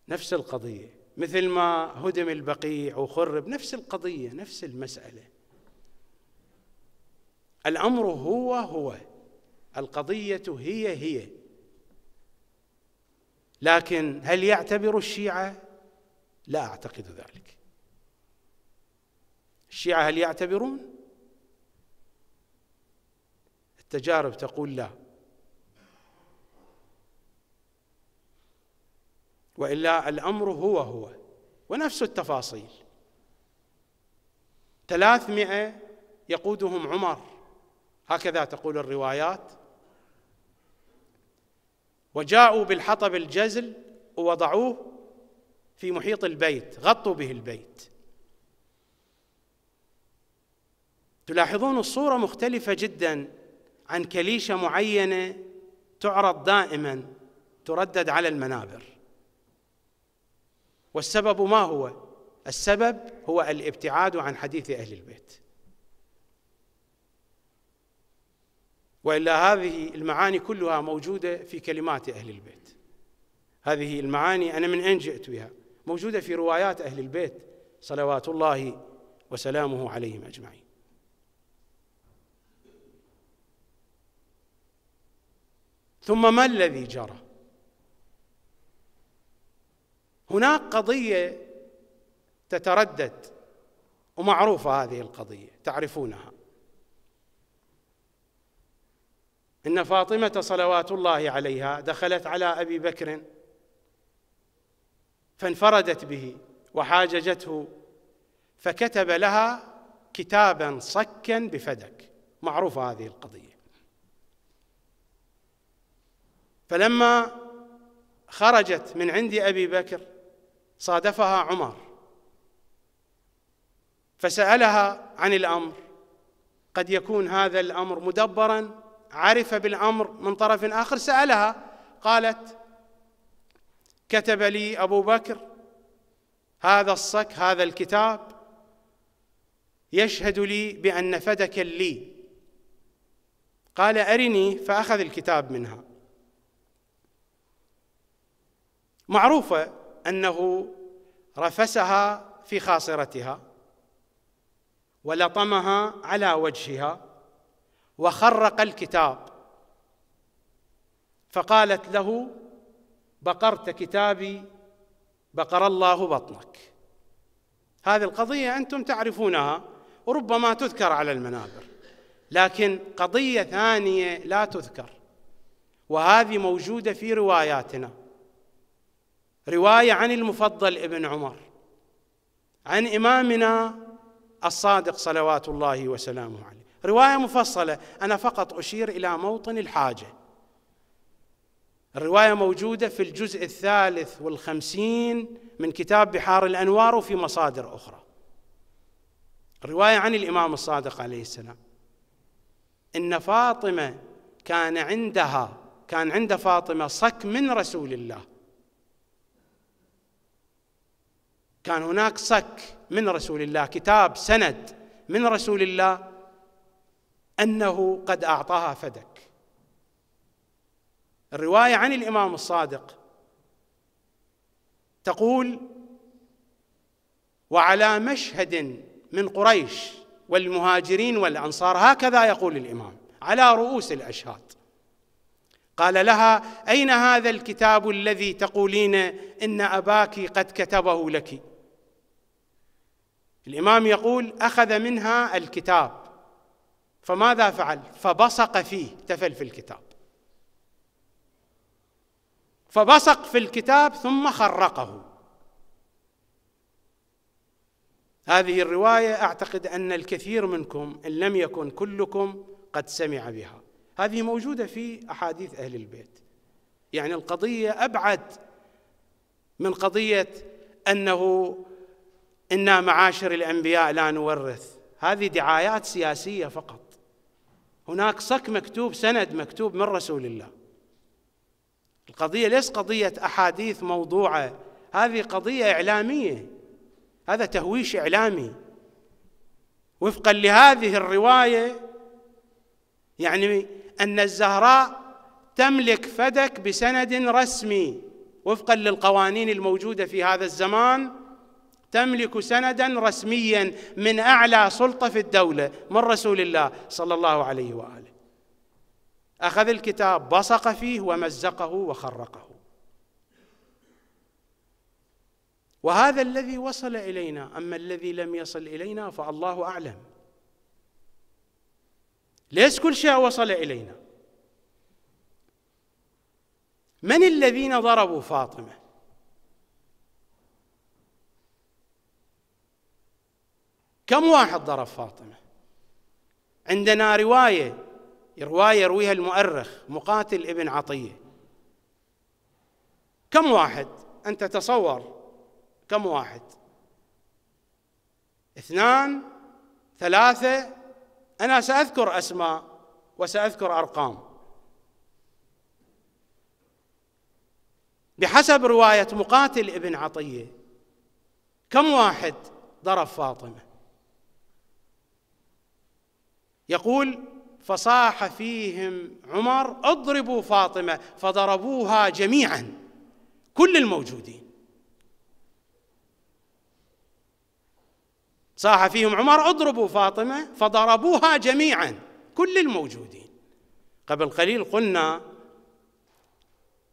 نفس القضية. مثل ما هدم البقيع وخرب نفس القضية نفس المسألة. الأمر هو هو. القضية هي هي. لكن هل يعتبر الشيعة؟ لا أعتقد ذلك. الشيعة هل يعتبرون؟ التجارب تقول لا. وإلا الأمر هو هو ونفس التفاصيل. ثلاثمائه يقودهم عمر. هكذا تقول الروايات. وجاءوا بالحطب الجزل ووضعوه في محيط البيت غطوا به البيت. تلاحظون الصورة مختلفة جدا. عن كليشة معينة تعرض دائما تردد على المنابر. والسبب ما هو؟ السبب هو الابتعاد عن حديث أهل البيت. وإلا هذه المعاني كلها موجودة في كلمات أهل البيت. هذه المعاني أنا من أين جئت بها؟ موجودة في روايات أهل البيت صلوات الله وسلامه عليهم أجمعين. ثم ما الذي جرى؟ هناك قضية تتردد ومعروفة هذه القضية تعرفونها. إن فاطمة صلوات الله عليها دخلت على أبي بكر فانفردت به وحاججته فكتب لها كتابا صكا بفدك. معروفة هذه القضية. فلما خرجت من عند أبي بكر صادفها عمر فسألها عن الأمر. قد يكون هذا الأمر مدبرا عرف بالأمر من طرف آخر سألها قالت كتب لي أبو بكر هذا الصك هذا الكتاب يشهد لي بأن فدك لي. قال أرني فأخذ الكتاب منها. معروفة أنه رفسها في خاصرتها ولطمها على وجهها وخرق الكتاب. فقالت له بقرت كتابي بقر الله بطنك. هذه القضية أنتم تعرفونها وربما تذكر على المنابر لكن قضية ثانية لا تذكر وهذه موجودة في رواياتنا. رواية عن المفضل ابن عمر عن إمامنا الصادق صلوات الله وسلامه عليه. رواية مفصلة أنا فقط أشير إلى موطن الحاجة. الرواية موجودة في الجزء الثالث والخمسين من كتاب بحار الأنوار وفي مصادر أخرى. الروايه عن الإمام الصادق عليه السلام. إن فاطمة كان عندها كان عند فاطمة صك من رسول الله. كان هناك صك من رسول الله كتاب سند من رسول الله أنه قد أعطاها فدك. الرواية عن الإمام الصادق تقول وعلى مشهد من قريش والمهاجرين والأنصار هكذا يقول الإمام على رؤوس الأشهاد. قال لها أين هذا الكتاب الذي تقولين إن أباك قد كتبه لك؟ الإمام يقول أخذ منها الكتاب. فماذا فعل؟ فبصق فيه تفل في الكتاب. فبصق في الكتاب ثم خرقه. هذه الرواية أعتقد أن الكثير منكم إن لم يكن كلكم قد سمع بها. هذه موجودة في أحاديث أهل البيت. يعني القضية أبعد من قضية أنه إنا معاشر الأنبياء لا نورث. هذه دعايات سياسية فقط. هناك صك مكتوب سند مكتوب من رسول الله. القضية ليس قضية أحاديث موضوعة. هذه قضية إعلامية. هذا تهويش إعلامي. وفقا لهذه الرواية يعني أن الزهراء تملك فدك بسند رسمي. وفقا للقوانين الموجودة في هذا الزمان تملك سندا رسميا من أعلى سلطة في الدولة من رسول الله صلى الله عليه وآله. أخذ الكتاب بصق فيه ومزقه وخرقه. وهذا الذي وصل إلينا أما الذي لم يصل إلينا فالله أعلم. ليس كل شيء وصل إلينا. من الذين ضربوا فاطمة؟ كم واحد ضرب فاطمة؟ عندنا رواية رواية يرويها المؤرخ مقاتل ابن عطية. كم واحد؟ أنت تصور كم واحد؟ اثنان ثلاثة أنا سأذكر أسماء وسأذكر أرقام. بحسب رواية مقاتل ابن عطية كم واحد ضرب فاطمة؟ يقول فصاح فيهم عمر اضربوا فاطمة فضربوها جميعا كل الموجودين. صاح فيهم عمر اضربوا فاطمة فضربوها جميعا كل الموجودين. قبل قليل قلنا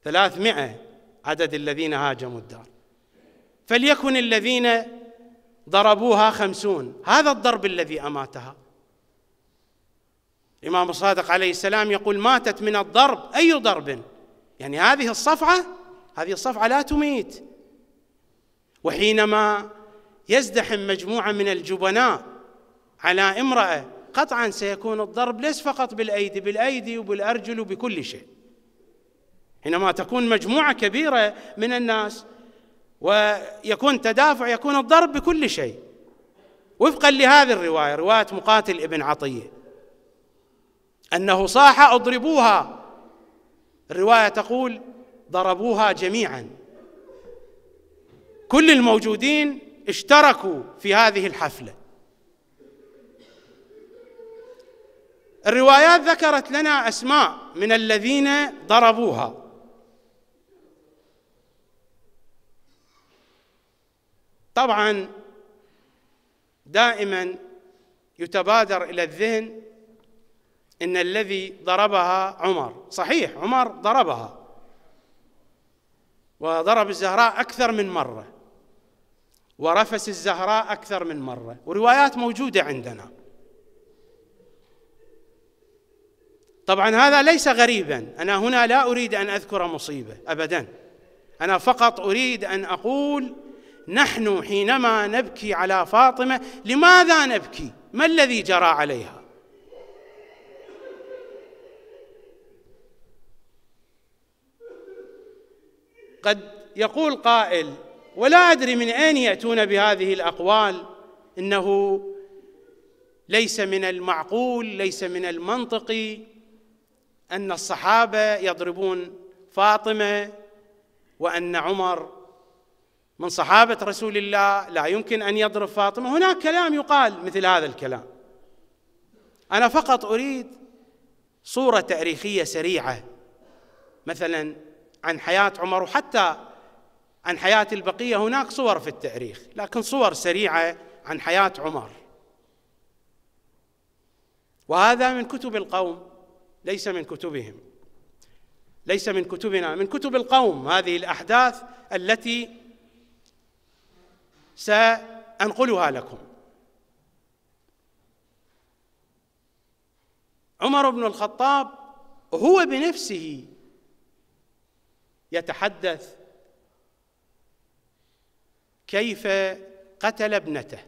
ثلاثمائة عدد الذين هاجموا الدار. فليكن الذين ضربوها خمسون هذا الضرب الذي أماتها. الإمام الصادق عليه السلام يقول ماتت من الضرب أي ضرب؟ يعني هذه الصفعة هذه الصفعة لا تميت. وحينما يزدحم مجموعة من الجبناء على امرأة قطعا سيكون الضرب ليس فقط بالأيدي بالأيدي وبالأرجل وبكل شيء. حينما تكون مجموعة كبيرة من الناس ويكون تدافع يكون الضرب بكل شيء. وفقا لهذه الرواية رواية مقاتل ابن عطية. أنه صاح أضربوها. الرواية تقول ضربوها جميعا. كل الموجودين اشتركوا في هذه الحفلة. الروايات ذكرت لنا أسماء من الذين ضربوها. طبعا دائما يتبادر إلى الذهن إن الذي ضربها عمر. صحيح عمر ضربها. وضرب الزهراء أكثر من مرة. ورفس الزهراء أكثر من مرة. وروايات موجودة عندنا. طبعا هذا ليس غريبا. أنا هنا لا أريد أن أذكر مصيبة ابدا. أنا فقط أريد أن أقول نحن حينما نبكي على فاطمة لماذا نبكي؟ ما الذي جرى عليها؟ قد يقول قائل ولا أدري من أين يأتون بهذه الأقوال إنه ليس من المعقول ليس من المنطقي أن الصحابة يضربون فاطمة وأن عمر من صحابة رسول الله لا يمكن أن يضرب فاطمة. هناك كلام يقال مثل هذا الكلام. أنا فقط أريد صورة تاريخية سريعة. مثلا عن حياة عمر وحتى عن حياة البقية. هناك صور في التاريخ لكن صور سريعة عن حياة عمر. وهذا من كتب القوم ليس من كتبهم. ليس من كتبنا من كتب القوم هذه الأحداث التي سأنقلها لكم. عمر بن الخطاب هو بنفسه يتحدث كيف قتل ابنته.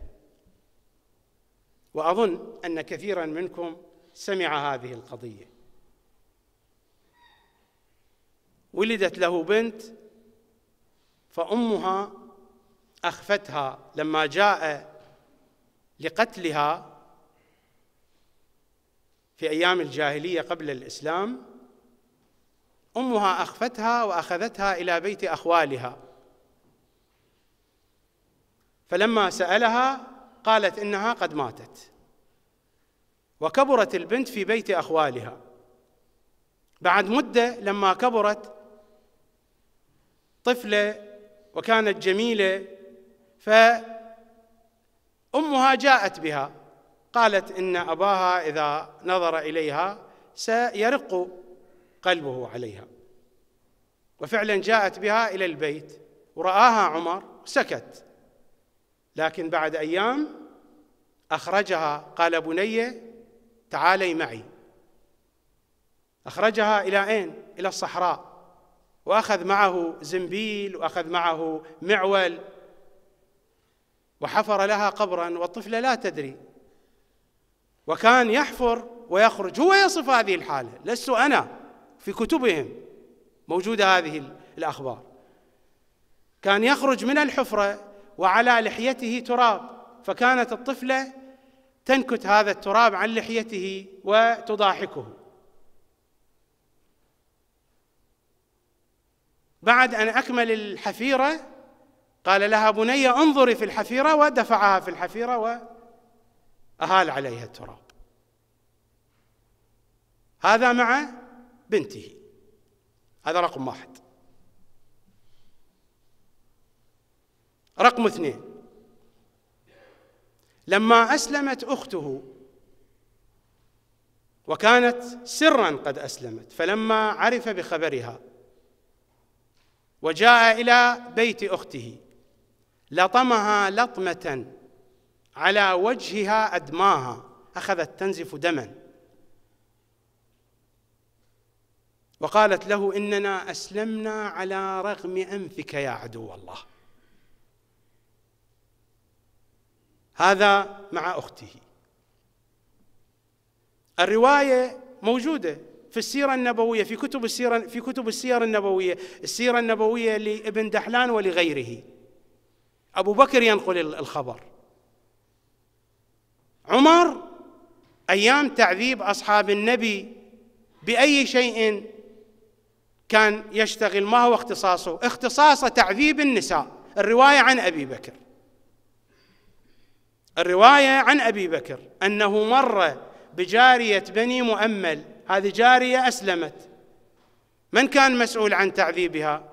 وأظن أن كثيرا منكم سمع هذه القضية. ولدت له بنت فأمها أخفتها لما جاء لقتلها في أيام الجاهلية قبل الإسلام. أمها أخفتها وأخذتها إلى بيت أخوالها. فلما سألها قالت إنها قد ماتت وكبرت البنت في بيت أخوالها. بعد مدة لما كبرت طفلة وكانت جميلة فأمها جاءت بها قالت إن أباها إذا نظر إليها سيرق قلبه عليها. وفعلا جاءت بها إلى البيت ورآها عمر سكت. لكن بعد أيام أخرجها قال بني تعالي معي. أخرجها إلى أين؟ إلى الصحراء. وأخذ معه زنبيل وأخذ معه معول. وحفر لها قبرا والطفله لا تدري. وكان يحفر ويخرج هو يصف هذه الحالة. لست أنا. في كتبهم. موجودة هذه الأخبار. كان يخرج من الحفرة وعلى لحيته تراب فكانت الطفلة تنكت هذا التراب عن لحيته وتضاحكه. بعد أن أكمل الحفيرة قال لها بني انظري في الحفيرة. ودفعها في الحفيرة وأهال عليها التراب. هذا مع بنته. هذا رقم واحد. رقم اثنين. لما أسلمت أخته وكانت سرا قد أسلمت فلما عرف بخبرها وجاء إلى بيت أخته لطمها لطمة على وجهها أدماها أخذت تنزف دما. وقالت له إننا أسلمنا على رغم أنفك يا عدو الله. هذا مع أخته. الرواية موجودة في السيرة النبوية في كتب السيرة في كتب السير النبوية السيرة النبوية لابن دحلان ولغيره. أبو بكر ينقل الخبر. عمر أيام تعذيب أصحاب النبي بأي شيء كان يشتغل ما هو اختصاصه؟ اختصاص تعذيب النساء. الرواية عن أبي بكر. الرواية عن أبي بكر أنه مر بجارية بني مؤمل. هذه جارية أسلمت. من كان مسؤول عن تعذيبها؟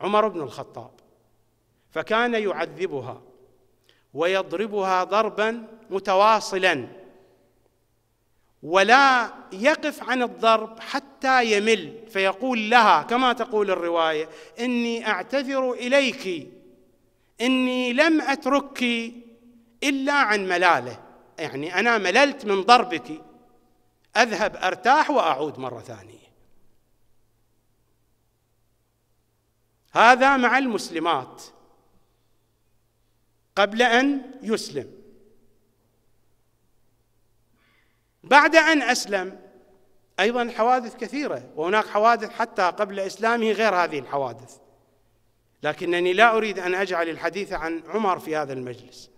عمر بن الخطاب. فكان يعذبها ويضربها ضربا متواصلا. ولا يقف عن الضرب حتى يمل فيقول لها كما تقول الرواية إني أعتذر إليك إني لم اتركك إلا عن ملاله. يعني أنا مللت من ضربك. أذهب أرتاح وأعود مرة ثانية. هذا مع المسلمات قبل أن يسلم. بعد أن أسلم أيضا حوادث كثيرة وهناك حوادث حتى قبل إسلامه غير هذه الحوادث. لكنني لا أريد أن أجعل الحديث عن عمر في هذا المجلس.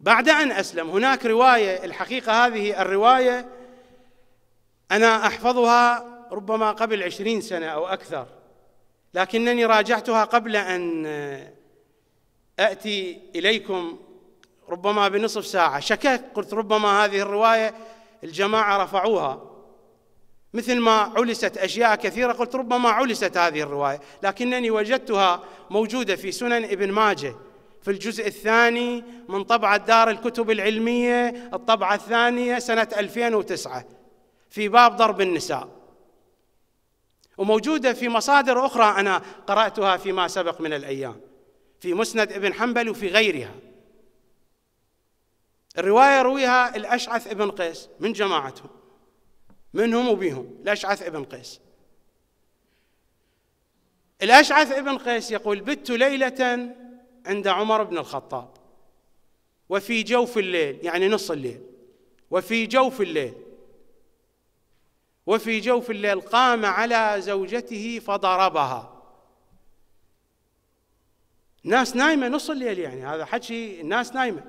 بعد أن أسلم هناك رواية الحقيقة هذه الرواية أنا أحفظها ربما قبل عشرين سنة أو أكثر لكنني راجعتها قبل أن أتي إليكم ربما بنصف ساعة. شككت قلت ربما هذه الرواية الجماعة رفعوها. مثل ما علست أشياء كثيرة قلت ربما علست هذه الرواية. لكنني وجدتها موجودة في سنن ابن ماجه. في الجزء الثاني من طبعة دار الكتب العلمية الطبعة الثانية سنة 2009 في باب ضرب النساء. وموجودة في مصادر أخرى أنا قرأتها فيما سبق من الأيام في مسند ابن حنبل وفي غيرها. الرواية رويها الأشعث ابن قيس من جماعتهم منهم وبيهم الأشعث ابن قيس. الأشعث ابن قيس يقول بت ليلة عند عمر بن الخطاب وفي جوف الليل يعني نص الليل وفي جوف الليل وفي جوف الليل قام على زوجته فضربها. ناس نايمة نص الليل يعني هذا حكي الناس نايمة.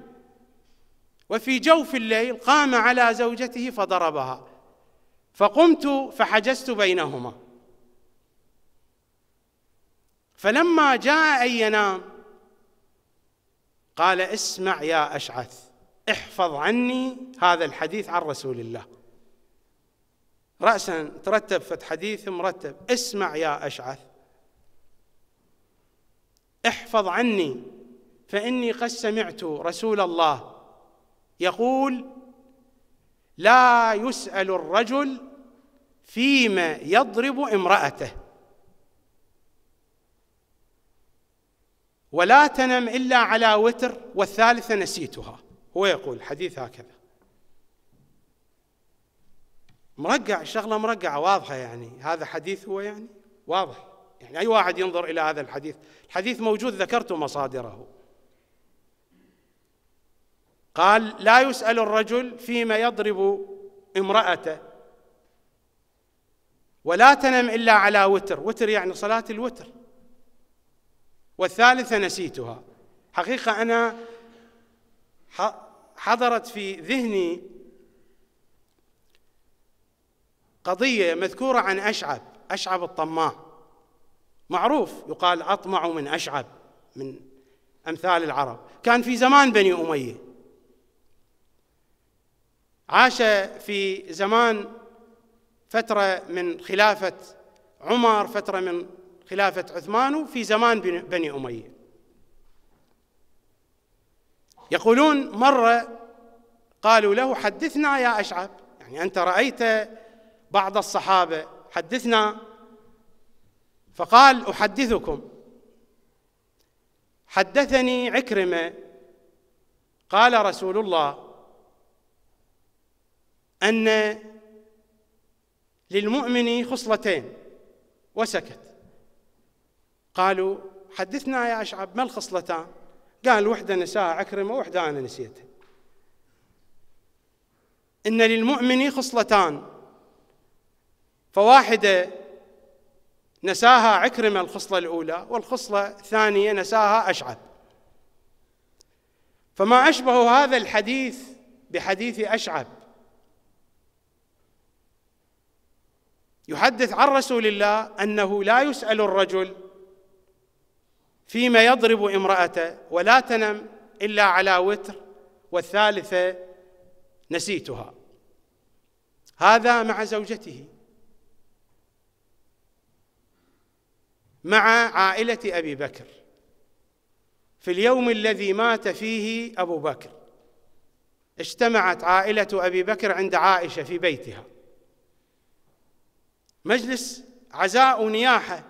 وفي جوف الليل قام على زوجته فضربها. فقمت فحجزت بينهما. فلما جاء أن ينام قال اسمع يا أشعث احفظ عني هذا الحديث عن رسول الله. رأسا ترتب فت حديث مرتب اسمع يا أشعث احفظ عني فإني قد سمعت رسول الله يقول لا يسأل الرجل فيما يضرب امرأته. ولا تنم إلا على وتر والثالثة نسيتها. هو يقول حديث هكذا. مرقع الشغلة مرقعة واضحة يعني. هذا حديث هو يعني واضح. يعني أي واحد ينظر إلى هذا الحديث. الحديث موجود ذكرت مصادره. قال لا يسأل الرجل فيما يضرب امرأته. ولا تنم إلا على وتر. وتر يعني صلاة الوتر. والثالثة نسيتها. حقيقة أنا حضرت في ذهني قضية مذكورة عن أشعب أشعب الطماع. معروف يقال أطمع من أشعب من أمثال العرب. كان في زمان بني أمية. عاش في زمان فترة من خلافة عمر فترة من خلافة عثمان في زمان بني أمية. يقولون مرة قالوا له حدثنا يا أشعب يعني أنت رأيت بعض الصحابة حدثنا؟ فقال أحدثكم. حدثني عكرمة. قال رسول الله أن للمؤمن خصلتين وسكت. قالوا حدثنا يا أشعب ما الخصلتان قال وحدة نساها عكرمة وحدة أنا نسيتها إن للمؤمن خصلتان فواحدة نساها عكرمة الخصلة الأولى والخصلة الثانية نساها أشعب فما أشبه هذا الحديث بحديث اشعب يحدث عن رسول الله أنه لا يسأل الرجل فيما يضرب امرأته ولا تنم إلا على وتر والثالثة نسيتها. هذا مع زوجته. مع عائلة أبي بكر. في اليوم الذي مات فيه أبو بكر اجتمعت عائلة أبي بكر عند عائشة في بيتها. مجلس عزاء ونياحة.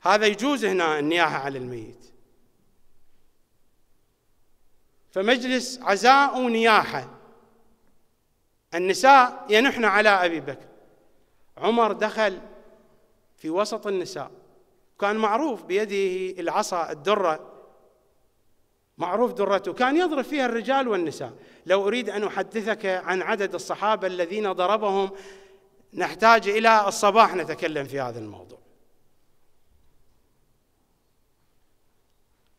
هذا يجوز هنا النياحة على الميت. فمجلس عزاء ونياحة. النساء ينحن على أبي بكر. عمر دخل في وسط النساء. كان معروف بيده العصا الدرة. معروف درته. كان يضرب فيها الرجال والنساء. لو أريد أن أحدثك عن عدد الصحابة الذين ضربهم نحتاج إلى الصباح نتكلم في هذا الموضوع.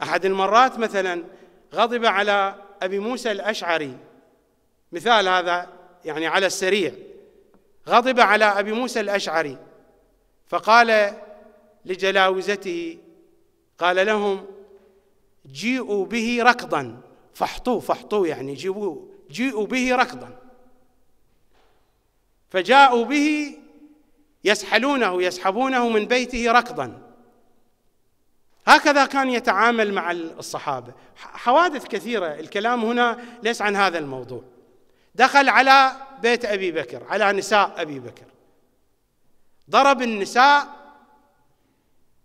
أحد المرات مثلا غضب على أبي موسى الأشعري مثال هذا يعني على السريع. غضب على أبي موسى الأشعري فقال لجلاوزته قال لهم جيئوا به ركضا. فاحطوه فاحطوه يعني جيبوا جيئوا به ركضا. فجاءوا به يسحلونه يسحبونه من بيته ركضا. هكذا كان يتعامل مع الصحابة. حوادث كثيرة. الكلام هنا ليس عن هذا الموضوع. دخل على بيت أبي بكر على نساء أبي بكر. ضرب النساء.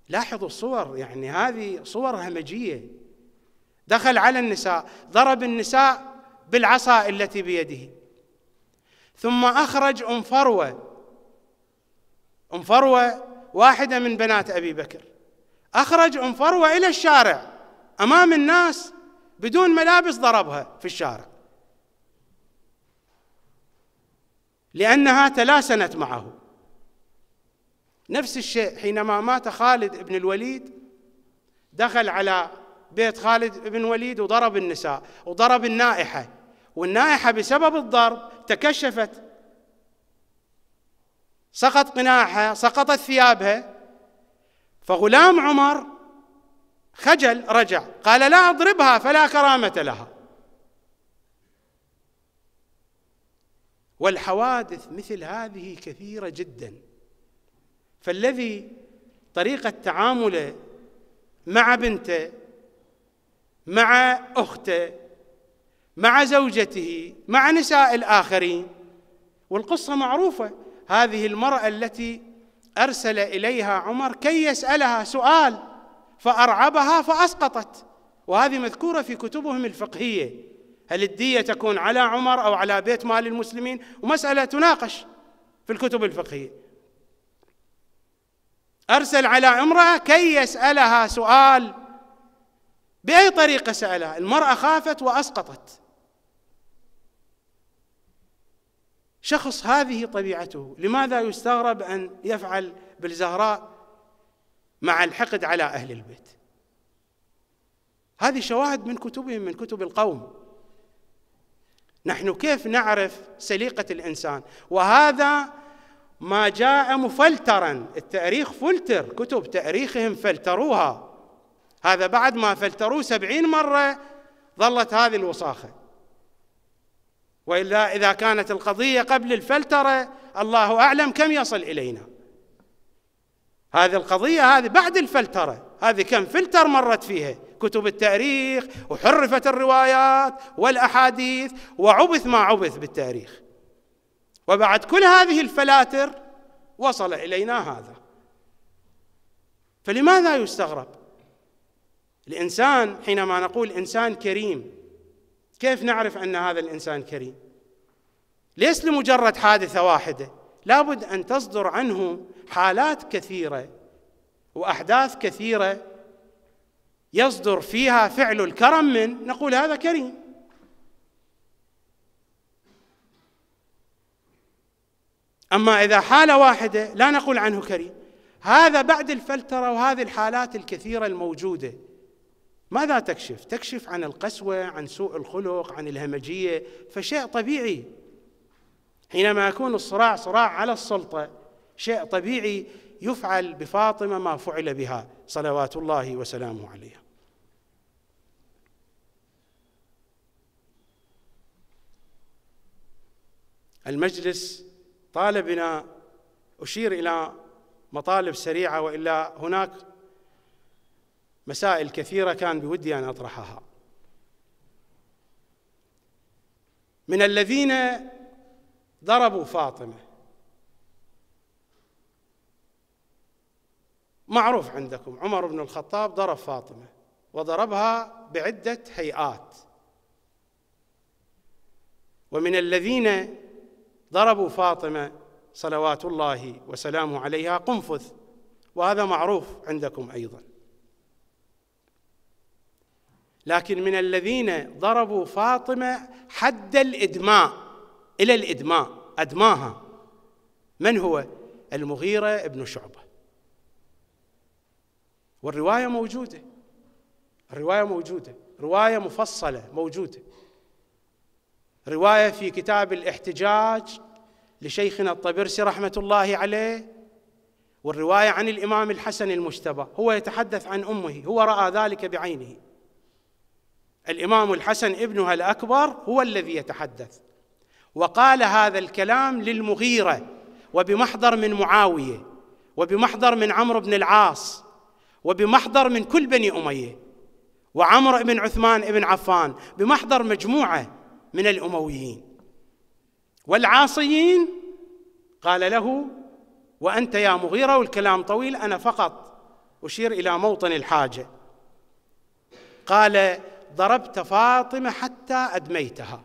لاحظوا الصور يعني هذه صور همجية. دخل على النساء. ضرب النساء بالعصا التي بيده. ثم أخرج أم فروة. أم فروة واحدة من بنات أبي بكر. أخرج أم فروة إلى الشارع أمام الناس بدون ملابس ضربها في الشارع. لأنها تلاسنت معه. نفس الشيء حينما مات خالد بن الوليد دخل على بيت خالد بن الوليد وضرب النساء وضرب النائحة. والنائحة بسبب الضرب تكشفت. سقط قناعها سقطت ثيابها. فغلام عمر خجل رجع. قال لا أضربها فلا كرامة لها. والحوادث مثل هذه كثيرة جدا. فالذي طريقة تعامله مع بنته مع أخته مع زوجته مع نساء الآخرين. والقصة معروفة. هذه المرأة التي أرسل إليها عمر كي يسألها سؤال فأرعبها فأسقطت. وهذه مذكورة في كتبهم الفقهية. هل الدية تكون على عمر أو على بيت مال المسلمين؟ ومسألة تناقش في الكتب الفقهية. أرسل على امرأة كي يسألها سؤال بأي طريقة سألها. المرأة خافت وأسقطت. شخص هذه طبيعته. لماذا يستغرب أن يفعل بالزهراء مع الحقد على أهل البيت؟ هذه شواهد من كتبهم من كتب القوم. نحن كيف نعرف سليقة الإنسان؟ وهذا ما جاء مفلترا. التاريخ فلتر كتب تاريخهم فلتروها. هذا بعد ما فلتروه سبعين مرة ظلت هذه الوساخة. وإلا إذا كانت القضية قبل الفلترة الله أعلم كم يصل إلينا. هذه القضية هذه بعد الفلترة. هذه كم فلتر مرت فيها؟ كتب التاريخ وحرفت الروايات والأحاديث وعبث ما عبث بالتاريخ. وبعد كل هذه الفلاتر وصل إلينا هذا. فلماذا يستغرب؟ الإنسان حينما نقول إنسان كريم كيف نعرف أن هذا الإنسان كريم؟ ليس لمجرد حادثة واحدة لابد أن تصدر عنه حالات كثيرة وأحداث كثيرة يصدر فيها فعل الكرم من نقول هذا كريم. أما إذا حالة واحدة لا نقول عنه كريم. هذا بعد الفلترة وهذه الحالات الكثيرة الموجودة. ماذا تكشف؟ تكشف عن القسوة عن سوء الخلق عن الهمجية فشيء طبيعي. حينما يكون الصراع صراع على السلطة شيء طبيعي يفعل بفاطمة ما فعل بها صلوات الله وسلامه عليها. المجلس طالبنا أشير إلى مطالب سريعة وإلا هناك مسائل كثيرة كان بودي أن أطرحها. من الذين ضربوا فاطمة. معروف عندكم عمر بن الخطاب ضرب فاطمة وضربها بعدة هيئات. ومن الذين ضربوا فاطمة صلوات الله وسلامه عليها قنفذ. وهذا معروف عندكم أيضا. لكن من الذين ضربوا فاطمة حد الإدماء إلى الإدماء أدماها. من هو؟ المغيرة ابن شعبة. والرواية موجودة. الرواية موجودة. رواية مفصلة موجودة. رواية في كتاب الإحتجاج لشيخنا الطبرسي رحمة الله عليه والرواية عن الإمام الحسن المجتبى. هو يتحدث عن أمه هو رأى ذلك بعينه. الإمام الحسن ابنها الأكبر هو الذي يتحدث. وقال هذا الكلام للمغيرة وبمحضر من معاوية وبمحضر من عمرو بن العاص وبمحضر من كل بني أمية وعمرو بن عثمان بن عفان بمحضر مجموعة من الأمويين. والعاصيين؟ قال له وأنت يا مغيرة والكلام طويل أنا فقط أشير إلى موطن الحاجة. قال ضربت فاطمة حتى أدميتها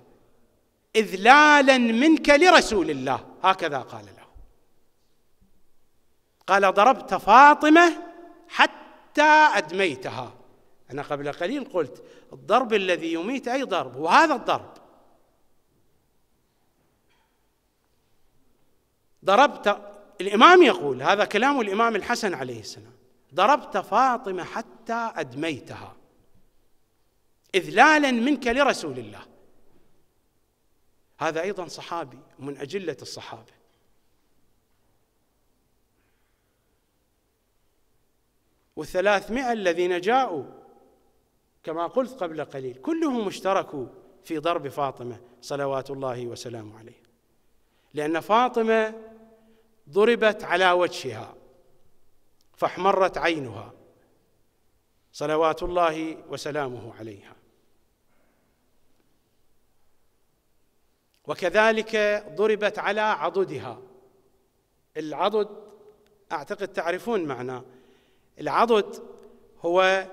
اذلالا منك لرسول الله. هكذا قال له. قال ضربت فاطمة حتى أدميتها. أنا قبل قليل قلت الضرب الذي يميت أي ضرب؟ وهذا الضرب. ضربت الإمام يقول هذا كلام الإمام الحسن عليه السلام. ضربت فاطمة حتى أدميتها. إذلالا منك لرسول الله. هذا أيضا صحابي من أجلة الصحابة. والثلاثمائة الذين جاءوا كما قلت قبل قليل كلهم اشتركوا في ضرب فاطمة صلوات الله وسلامه عليه. لأن فاطمة ضربت على وجهها فاحمرت عينها صلوات الله وسلامه عليها. وكذلك ضربت على عضدها. العضد أعتقد تعرفون معناه. العضد هو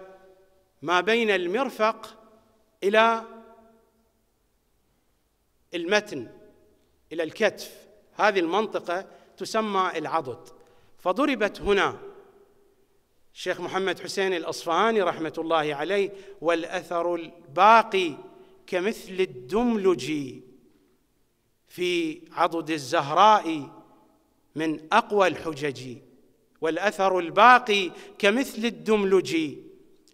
ما بين المرفق إلى المتن إلى الكتف. هذه المنطقة تسمى العضد. فضربت هنا الشيخ محمد حسين الأصفهاني رحمة الله عليه والأثر الباقي كمثل الدملج في عضد الزهراء من أقوى الحجج والأثر الباقي كمثل الدملج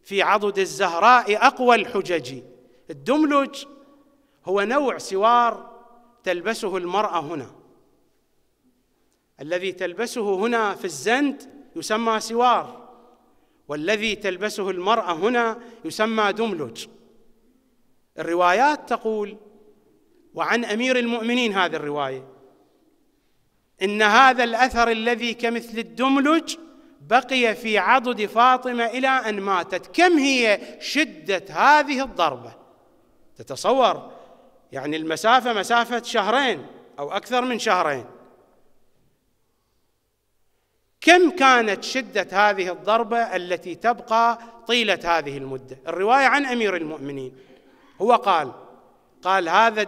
في عضد الزهراء أقوى الحجج. الدملج هو نوع سوار تلبسه المرأة هنا. الذي تلبسه هنا في الزند يسمى سوار والذي تلبسه المرأة هنا يسمى دملج. الروايات تقول وعن أمير المؤمنين هذه الرواية. إن هذا الأثر الذي كمثل الدملج بقي في عضد فاطمة إلى أن ماتت. كم هي شدة هذه الضربة؟ تتصور؟ يعني المسافة مسافة شهرين أو أكثر من شهرين. كم كانت شدة هذه الضربة التي تبقى طيلة هذه المدة؟ الرواية عن أمير المؤمنين. هو قال قال هذا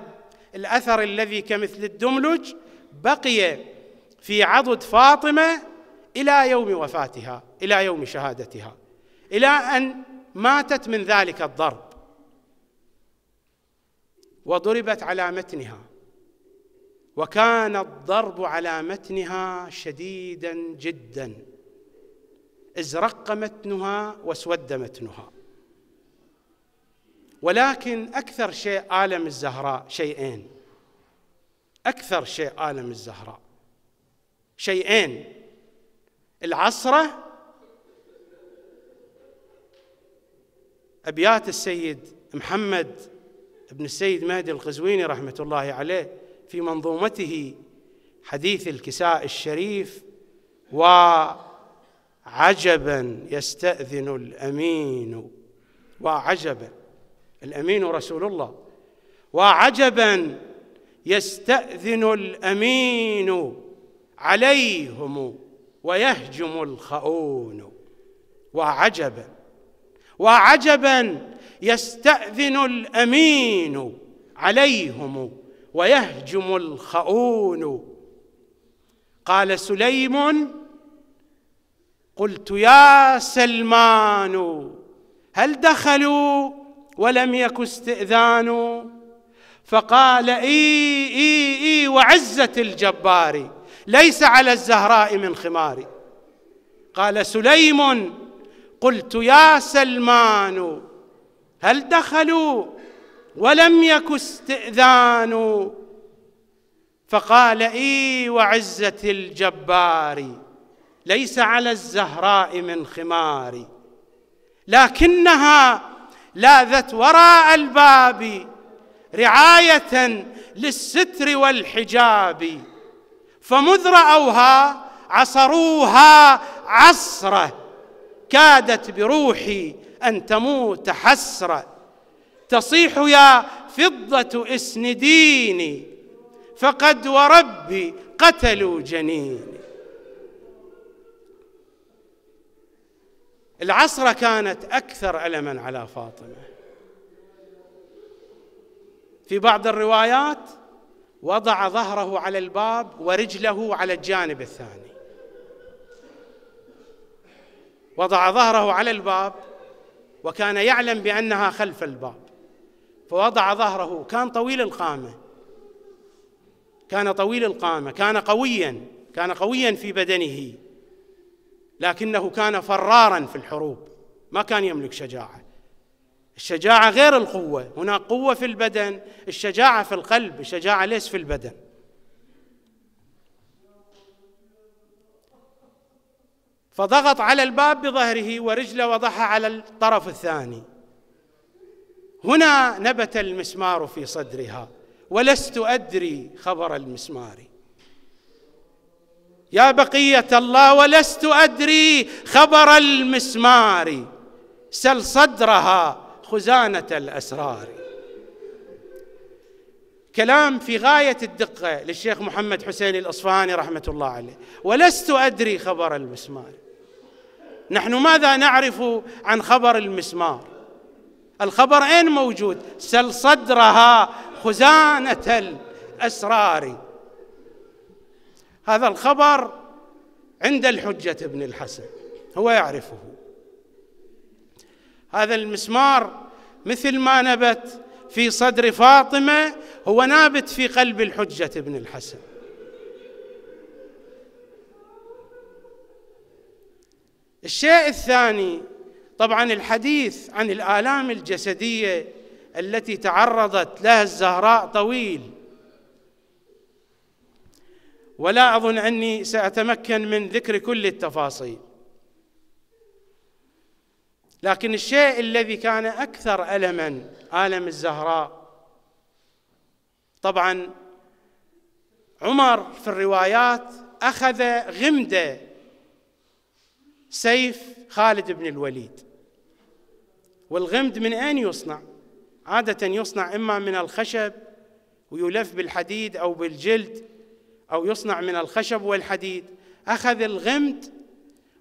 الأثر الذي كمثل الدملج بقي في عضد فاطمة إلى يوم وفاتها إلى يوم شهادتها إلى أن ماتت من ذلك الضرب وضربت على متنها. وكان الضرب على متنها شديدا جدا. ازرق متنها واسود متنها. ولكن أكثر شيء الم الزهراء شيئين. أكثر شيء الم الزهراء شيئين. العصرة أبيات السيد محمد بن السيد مهدي القزويني رحمة الله عليه في منظومته حديث الكساء الشريف وعجبا يستأذن الأمين وعجبا. الأمين رسول الله. وعجبا يستأذن الأمين عليهم ويهجم الخؤون. وعجبا وعجبا يستأذن الأمين عليهم ويهجم الخؤون. قال سليم قلت يا سلمان هل دخلوا ولم يك استئذان. فقال إي إي إي وعزه الجبار ليس على الزهراء من خمار. قال سليم قلت يا سلمان هل دخلوا ولم يك استئذان؟ فقال إي وعزه الجبار ليس على الزهراء من خمار. لكنها لاذت وراء الباب رعاية للستر والحجاب. فمذ رأوها عصروها عصرة كادت بروحي أن تموت حسرة. تصيح يا فضة اسنديني فقد وربي قتلوا جنيني. العصرة كانت أكثر ألما على فاطمة. في بعض الروايات وضع ظهره على الباب ورجله على الجانب الثاني. وضع ظهره على الباب وكان يعلم بأنها خلف الباب. فوضع ظهره كان طويل القامة. كان طويل القامة كان قويا كان قويا في بدنه. لكنه كان فرارا في الحروب ما كان يملك شجاعة. الشجاعة غير القوة هناك قوة في البدن الشجاعة في القلب الشجاعه ليس في البدن؟ فضغط على الباب بظهره ورجله وضعها على الطرف الثاني. هنا نبت المسمار في صدرها ولست أدري خبر المسمار. يا بقية الله ولست أدري خبر المسمار. سل صدرها خزانة الأسرار. كلام في غاية الدقة للشيخ محمد حسين الأصفهاني رحمة الله عليه. ولست أدري خبر المسمار. نحن ماذا نعرف عن خبر المسمار؟ الخبر أين موجود؟ سل صدرها خزانة الأسرار. هذا الخبر عند الحجة ابن الحسن هو يعرفه. هذا المسمار مثل ما نبت في صدر فاطمة هو نابت في قلب الحجة ابن الحسن. الشيء الثاني طبعا الحديث عن الآلام الجسدية التي تعرضت لها الزهراء طويل. ولا أظن أني سأتمكن من ذكر كل التفاصيل. لكن الشيء الذي كان أكثر ألما آلم الزهراء طبعا عمر في الروايات أخذ غمده سيف خالد بن الوليد. والغمد من أين يصنع؟ عادة يصنع إما من الخشب ويلف بالحديد أو بالجلد أو يصنع من الخشب والحديد أخذ الغمد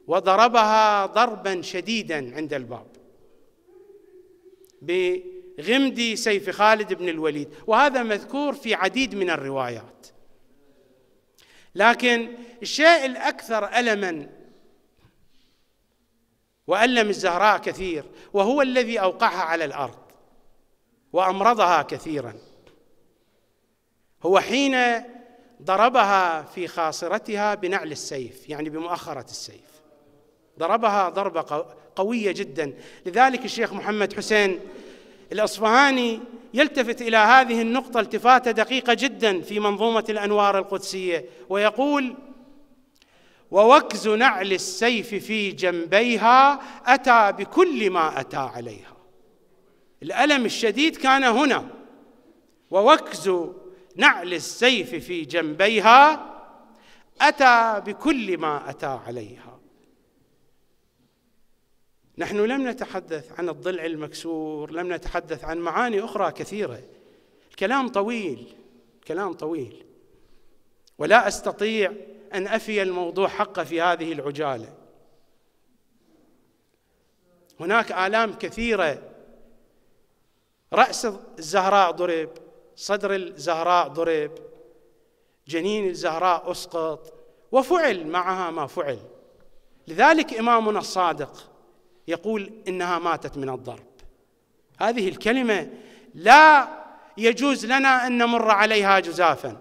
وضربها ضربا شديدا عند الباب بغمد سيف خالد بن الوليد. وهذا مذكور في عديد من الروايات. لكن الشيء الأكثر الما وألم الزهراء كثير وهو الذي أوقعها على الأرض وأمرضها كثيرا هو حين ضربها في خاصرتها بنعل السيف يعني بمؤخرة السيف. ضربها ضربة قوية جدا. لذلك الشيخ محمد حسين الأصفهاني يلتفت إلى هذه النقطة التفاتة دقيقة جدا في منظومة الأنوار القدسية ويقول ووكز نعل السيف في جنبيها أتى بكل ما أتى عليها. الألم الشديد كان هنا. ووكز نعل السيف في جنبيها أتى بكل ما أتى عليها. نحن لم نتحدث عن الضلع المكسور لم نتحدث عن معاني أخرى كثيرة. الكلام طويل كلام طويل. ولا أستطيع أن أفي الموضوع حقه في هذه العجالة. هناك آلام كثيرة. رأس الزهراء ضرب. صدر الزهراء ضرب جنين الزهراء أسقط وفعل معها ما فعل. لذلك إمامنا الصادق يقول إنها ماتت من الضرب. هذه الكلمة لا يجوز لنا أن نمر عليها جزافا.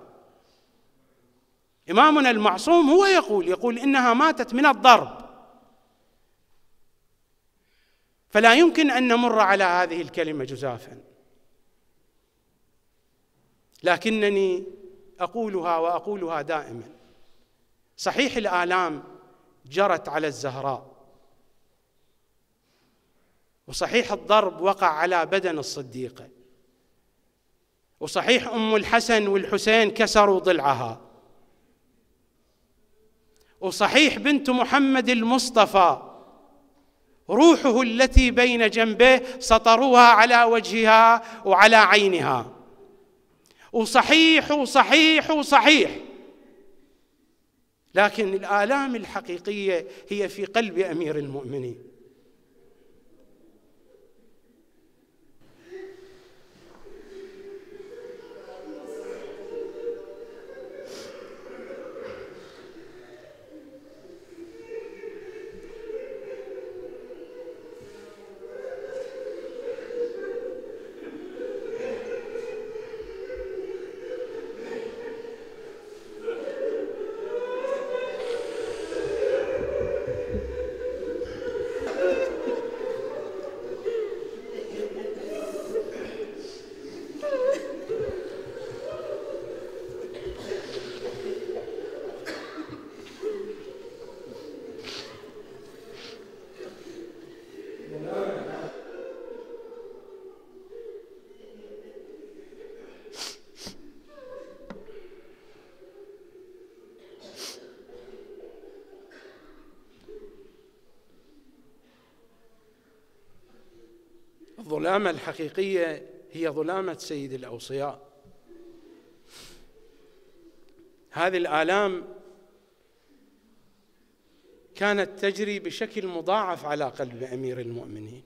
إمامنا المعصوم هو يقول يقول إنها ماتت من الضرب. فلا يمكن أن نمر على هذه الكلمة جزافا. لكنني أقولها وأقولها دائما. صحيح الآلام جرت على الزهراء وصحيح الضرب وقع على بدن الصديقه وصحيح أم الحسن والحسين كسروا ضلعها وصحيح بنت محمد المصطفى روحه التي بين جنبيه سطروها على وجهها وعلى عينها. وصحيح وصحيح وصحيح. لكن الآلام الحقيقية هي في قلب أمير المؤمنين. الظلامة الحقيقية هي ظلامة سيد الأوصياء. هذه الآلام كانت تجري بشكل مضاعف على قلب أمير المؤمنين.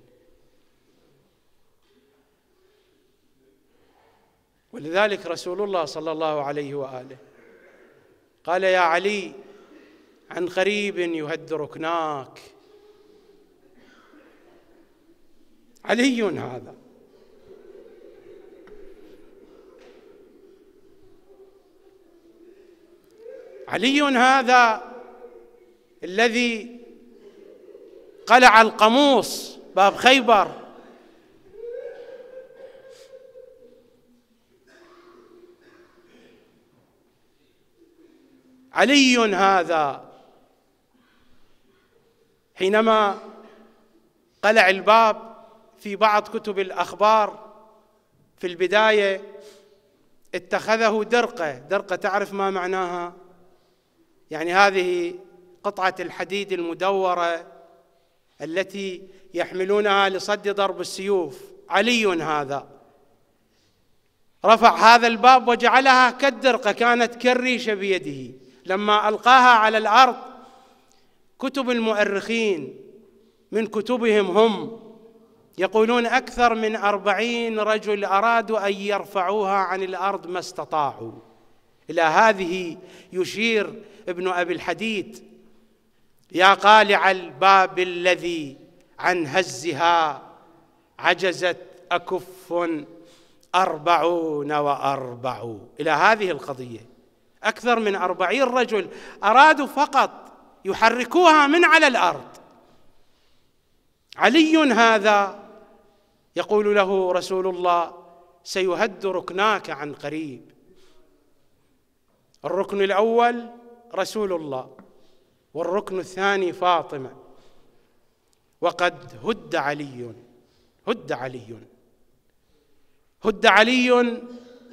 ولذلك رسول الله صلى الله عليه وآله قال يا علي عن قريب يهد ركناك علي هذا. علي هذا الذي قلع القموص باب خيبر. علي هذا حينما قلع الباب في بعض كتب الأخبار في البداية اتخذه درقة. درقة تعرف ما معناها؟ يعني هذه قطعة الحديد المدورة التي يحملونها لصد ضرب السيوف. علي هذا. رفع هذا الباب وجعلها كالدرقة كانت كالريشة بيده. لما ألقاها على الأرض كتب المؤرخين من كتبهم هم يقولون أكثر من أربعين رجل أرادوا أن يرفعوها عن الأرض ما استطاعوا. إلى هذه يشير ابن أبي الحديد. يا قالع الباب الذي عن هزها عجزت أكف أربعون وأربع. إلى هذه القضية. أكثر من أربعين رجل أرادوا فقط يحركوها من على الأرض. علي هذا يقول له رسول الله سيهد ركناك عن قريب. الركن الأول رسول الله والركن الثاني فاطمة. وقد هد علي هد علي. هد علي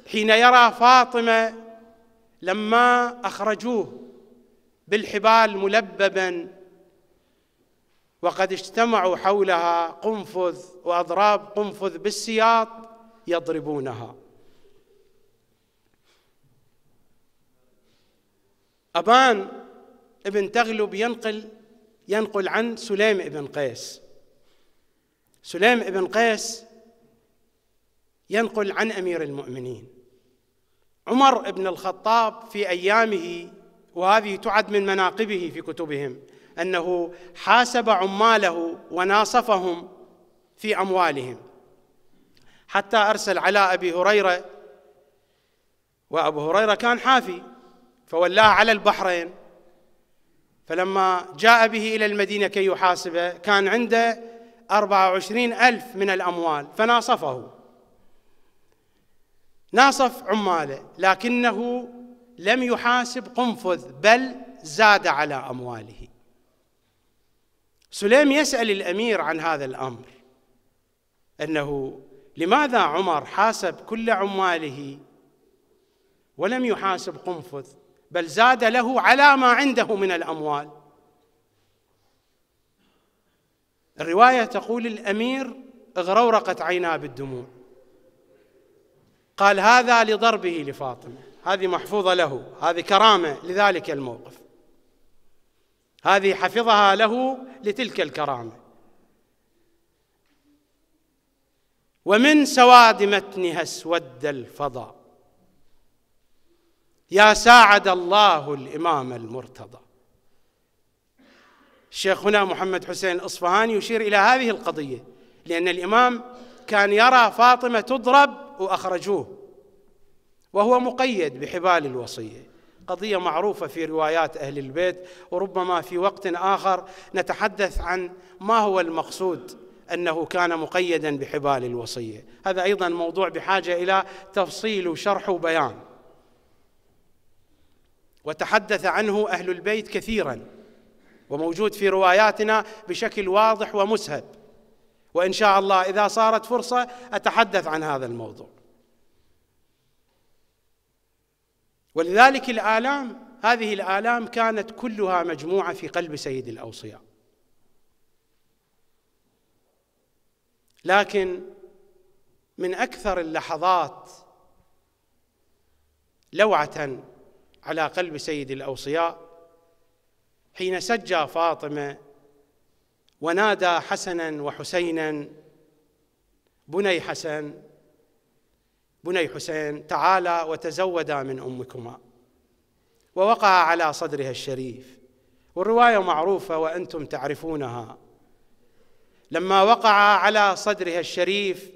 حين يرى فاطمة لما أخرجوه بالحبال ملببا وقد اجتمعوا حولها قنفذ وأضراب قنفذ بالسياط يضربونها. أبان ابن تغلب ينقل ينقل عن سليم بن قيس. سليم بن قيس ينقل عن أمير المؤمنين. عمر بن الخطاب في أيامه وهذه تعد من مناقبه في كتبهم أنه حاسب عماله وناصفهم في أموالهم. حتى أرسل على أبي هريرة وأبو هريرة كان حافي فولاه على البحرين. فلما جاء به إلى المدينة كي يحاسبه كان عنده أربعة وعشرين ألف من الأموال فناصفه. ناصف عماله لكنه لم يحاسب قنفذ بل زاد على أمواله. سليم يسأل الأمير عن هذا الأمر أنه لماذا عمر حاسب كل عماله ولم يحاسب قنفذ بل زاد له على ما عنده من الأموال؟ الرواية تقول الأمير اغرورقت عيناه بالدموع. قال هذا لضربه لفاطمة هذه محفوظة له هذه كرامة لذلك الموقف. هذه حفظها له لتلك الكرامة. ومن سواد متنها اسود الفضاء يا ساعد الله الإمام المرتضى. الشيخ هنا محمد حسين الاصفهاني يشير إلى هذه القضية لأن الإمام كان يرى فاطمة تضرب وأخرجوه وهو مقيد بحبال الوصية. قضية معروفة في روايات أهل البيت وربما في وقت آخر نتحدث عن ما هو المقصود أنه كان مقيدا بحبال الوصية. هذا أيضا موضوع بحاجة إلى تفصيل وشرح وبيان. وتحدث عنه أهل البيت كثيرا وموجود في رواياتنا بشكل واضح ومسهب. وإن شاء الله إذا صارت فرصة أتحدث عن هذا الموضوع. ولذلك الآلام هذه الآلام كانت كلها مجموعة في قلب سيد الأوصياء. لكن من أكثر اللحظات لوعة على قلب سيد الأوصياء حين سجى فاطمة ونادى حسنا وحسينا بني حسن بني حسين تعالى وتزودا من أمكما. ووقع على صدرها الشريف. والرواية معروفة وأنتم تعرفونها. لما وقع على صدرها الشريف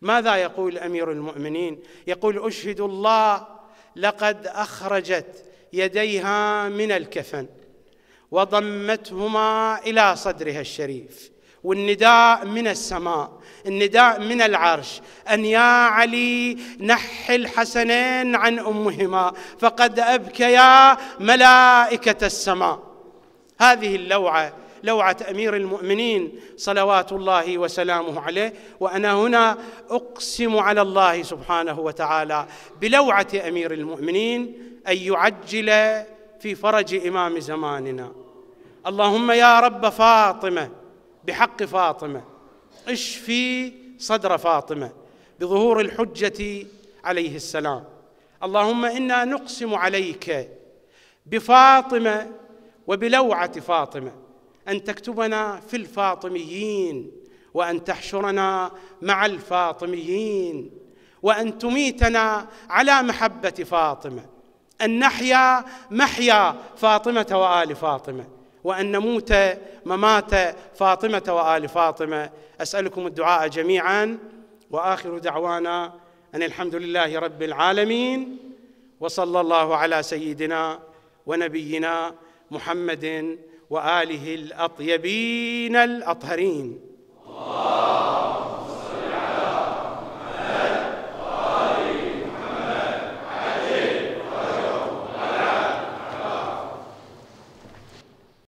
ماذا يقول أمير المؤمنين؟ يقول أشهد الله لقد أخرجت يديها من الكفن وضمتهما إلى صدرها الشريف والنداء من السماء. النداء من العرش. أن يا علي نح الحسنين عن أمهما فقد أبكيا ملائكة السماء. هذه اللوعة لوعة أمير المؤمنين صلوات الله وسلامه عليه. وأنا هنا أقسم على الله سبحانه وتعالى بلوعة أمير المؤمنين أن يعجل في فرج إمام زماننا. اللهم يا رب فاطمة بحق فاطمة اشفي صدر فاطمة بظهور الحجة عليه السلام. اللهم إنا نقسم عليك بفاطمة وبلوعة فاطمة أن تكتبنا في الفاطميين وأن تحشرنا مع الفاطميين وأن تميتنا على محبة فاطمة. أن نحيا محيا فاطمة وآل فاطمة. وأن نموت ممات فاطمة وآل فاطمة. أسألكم الدعاء جميعا. وآخر دعوانا أن الحمد لله رب العالمين وصلى الله على سيدنا ونبينا محمد وآله الأطيبين الأطهرين.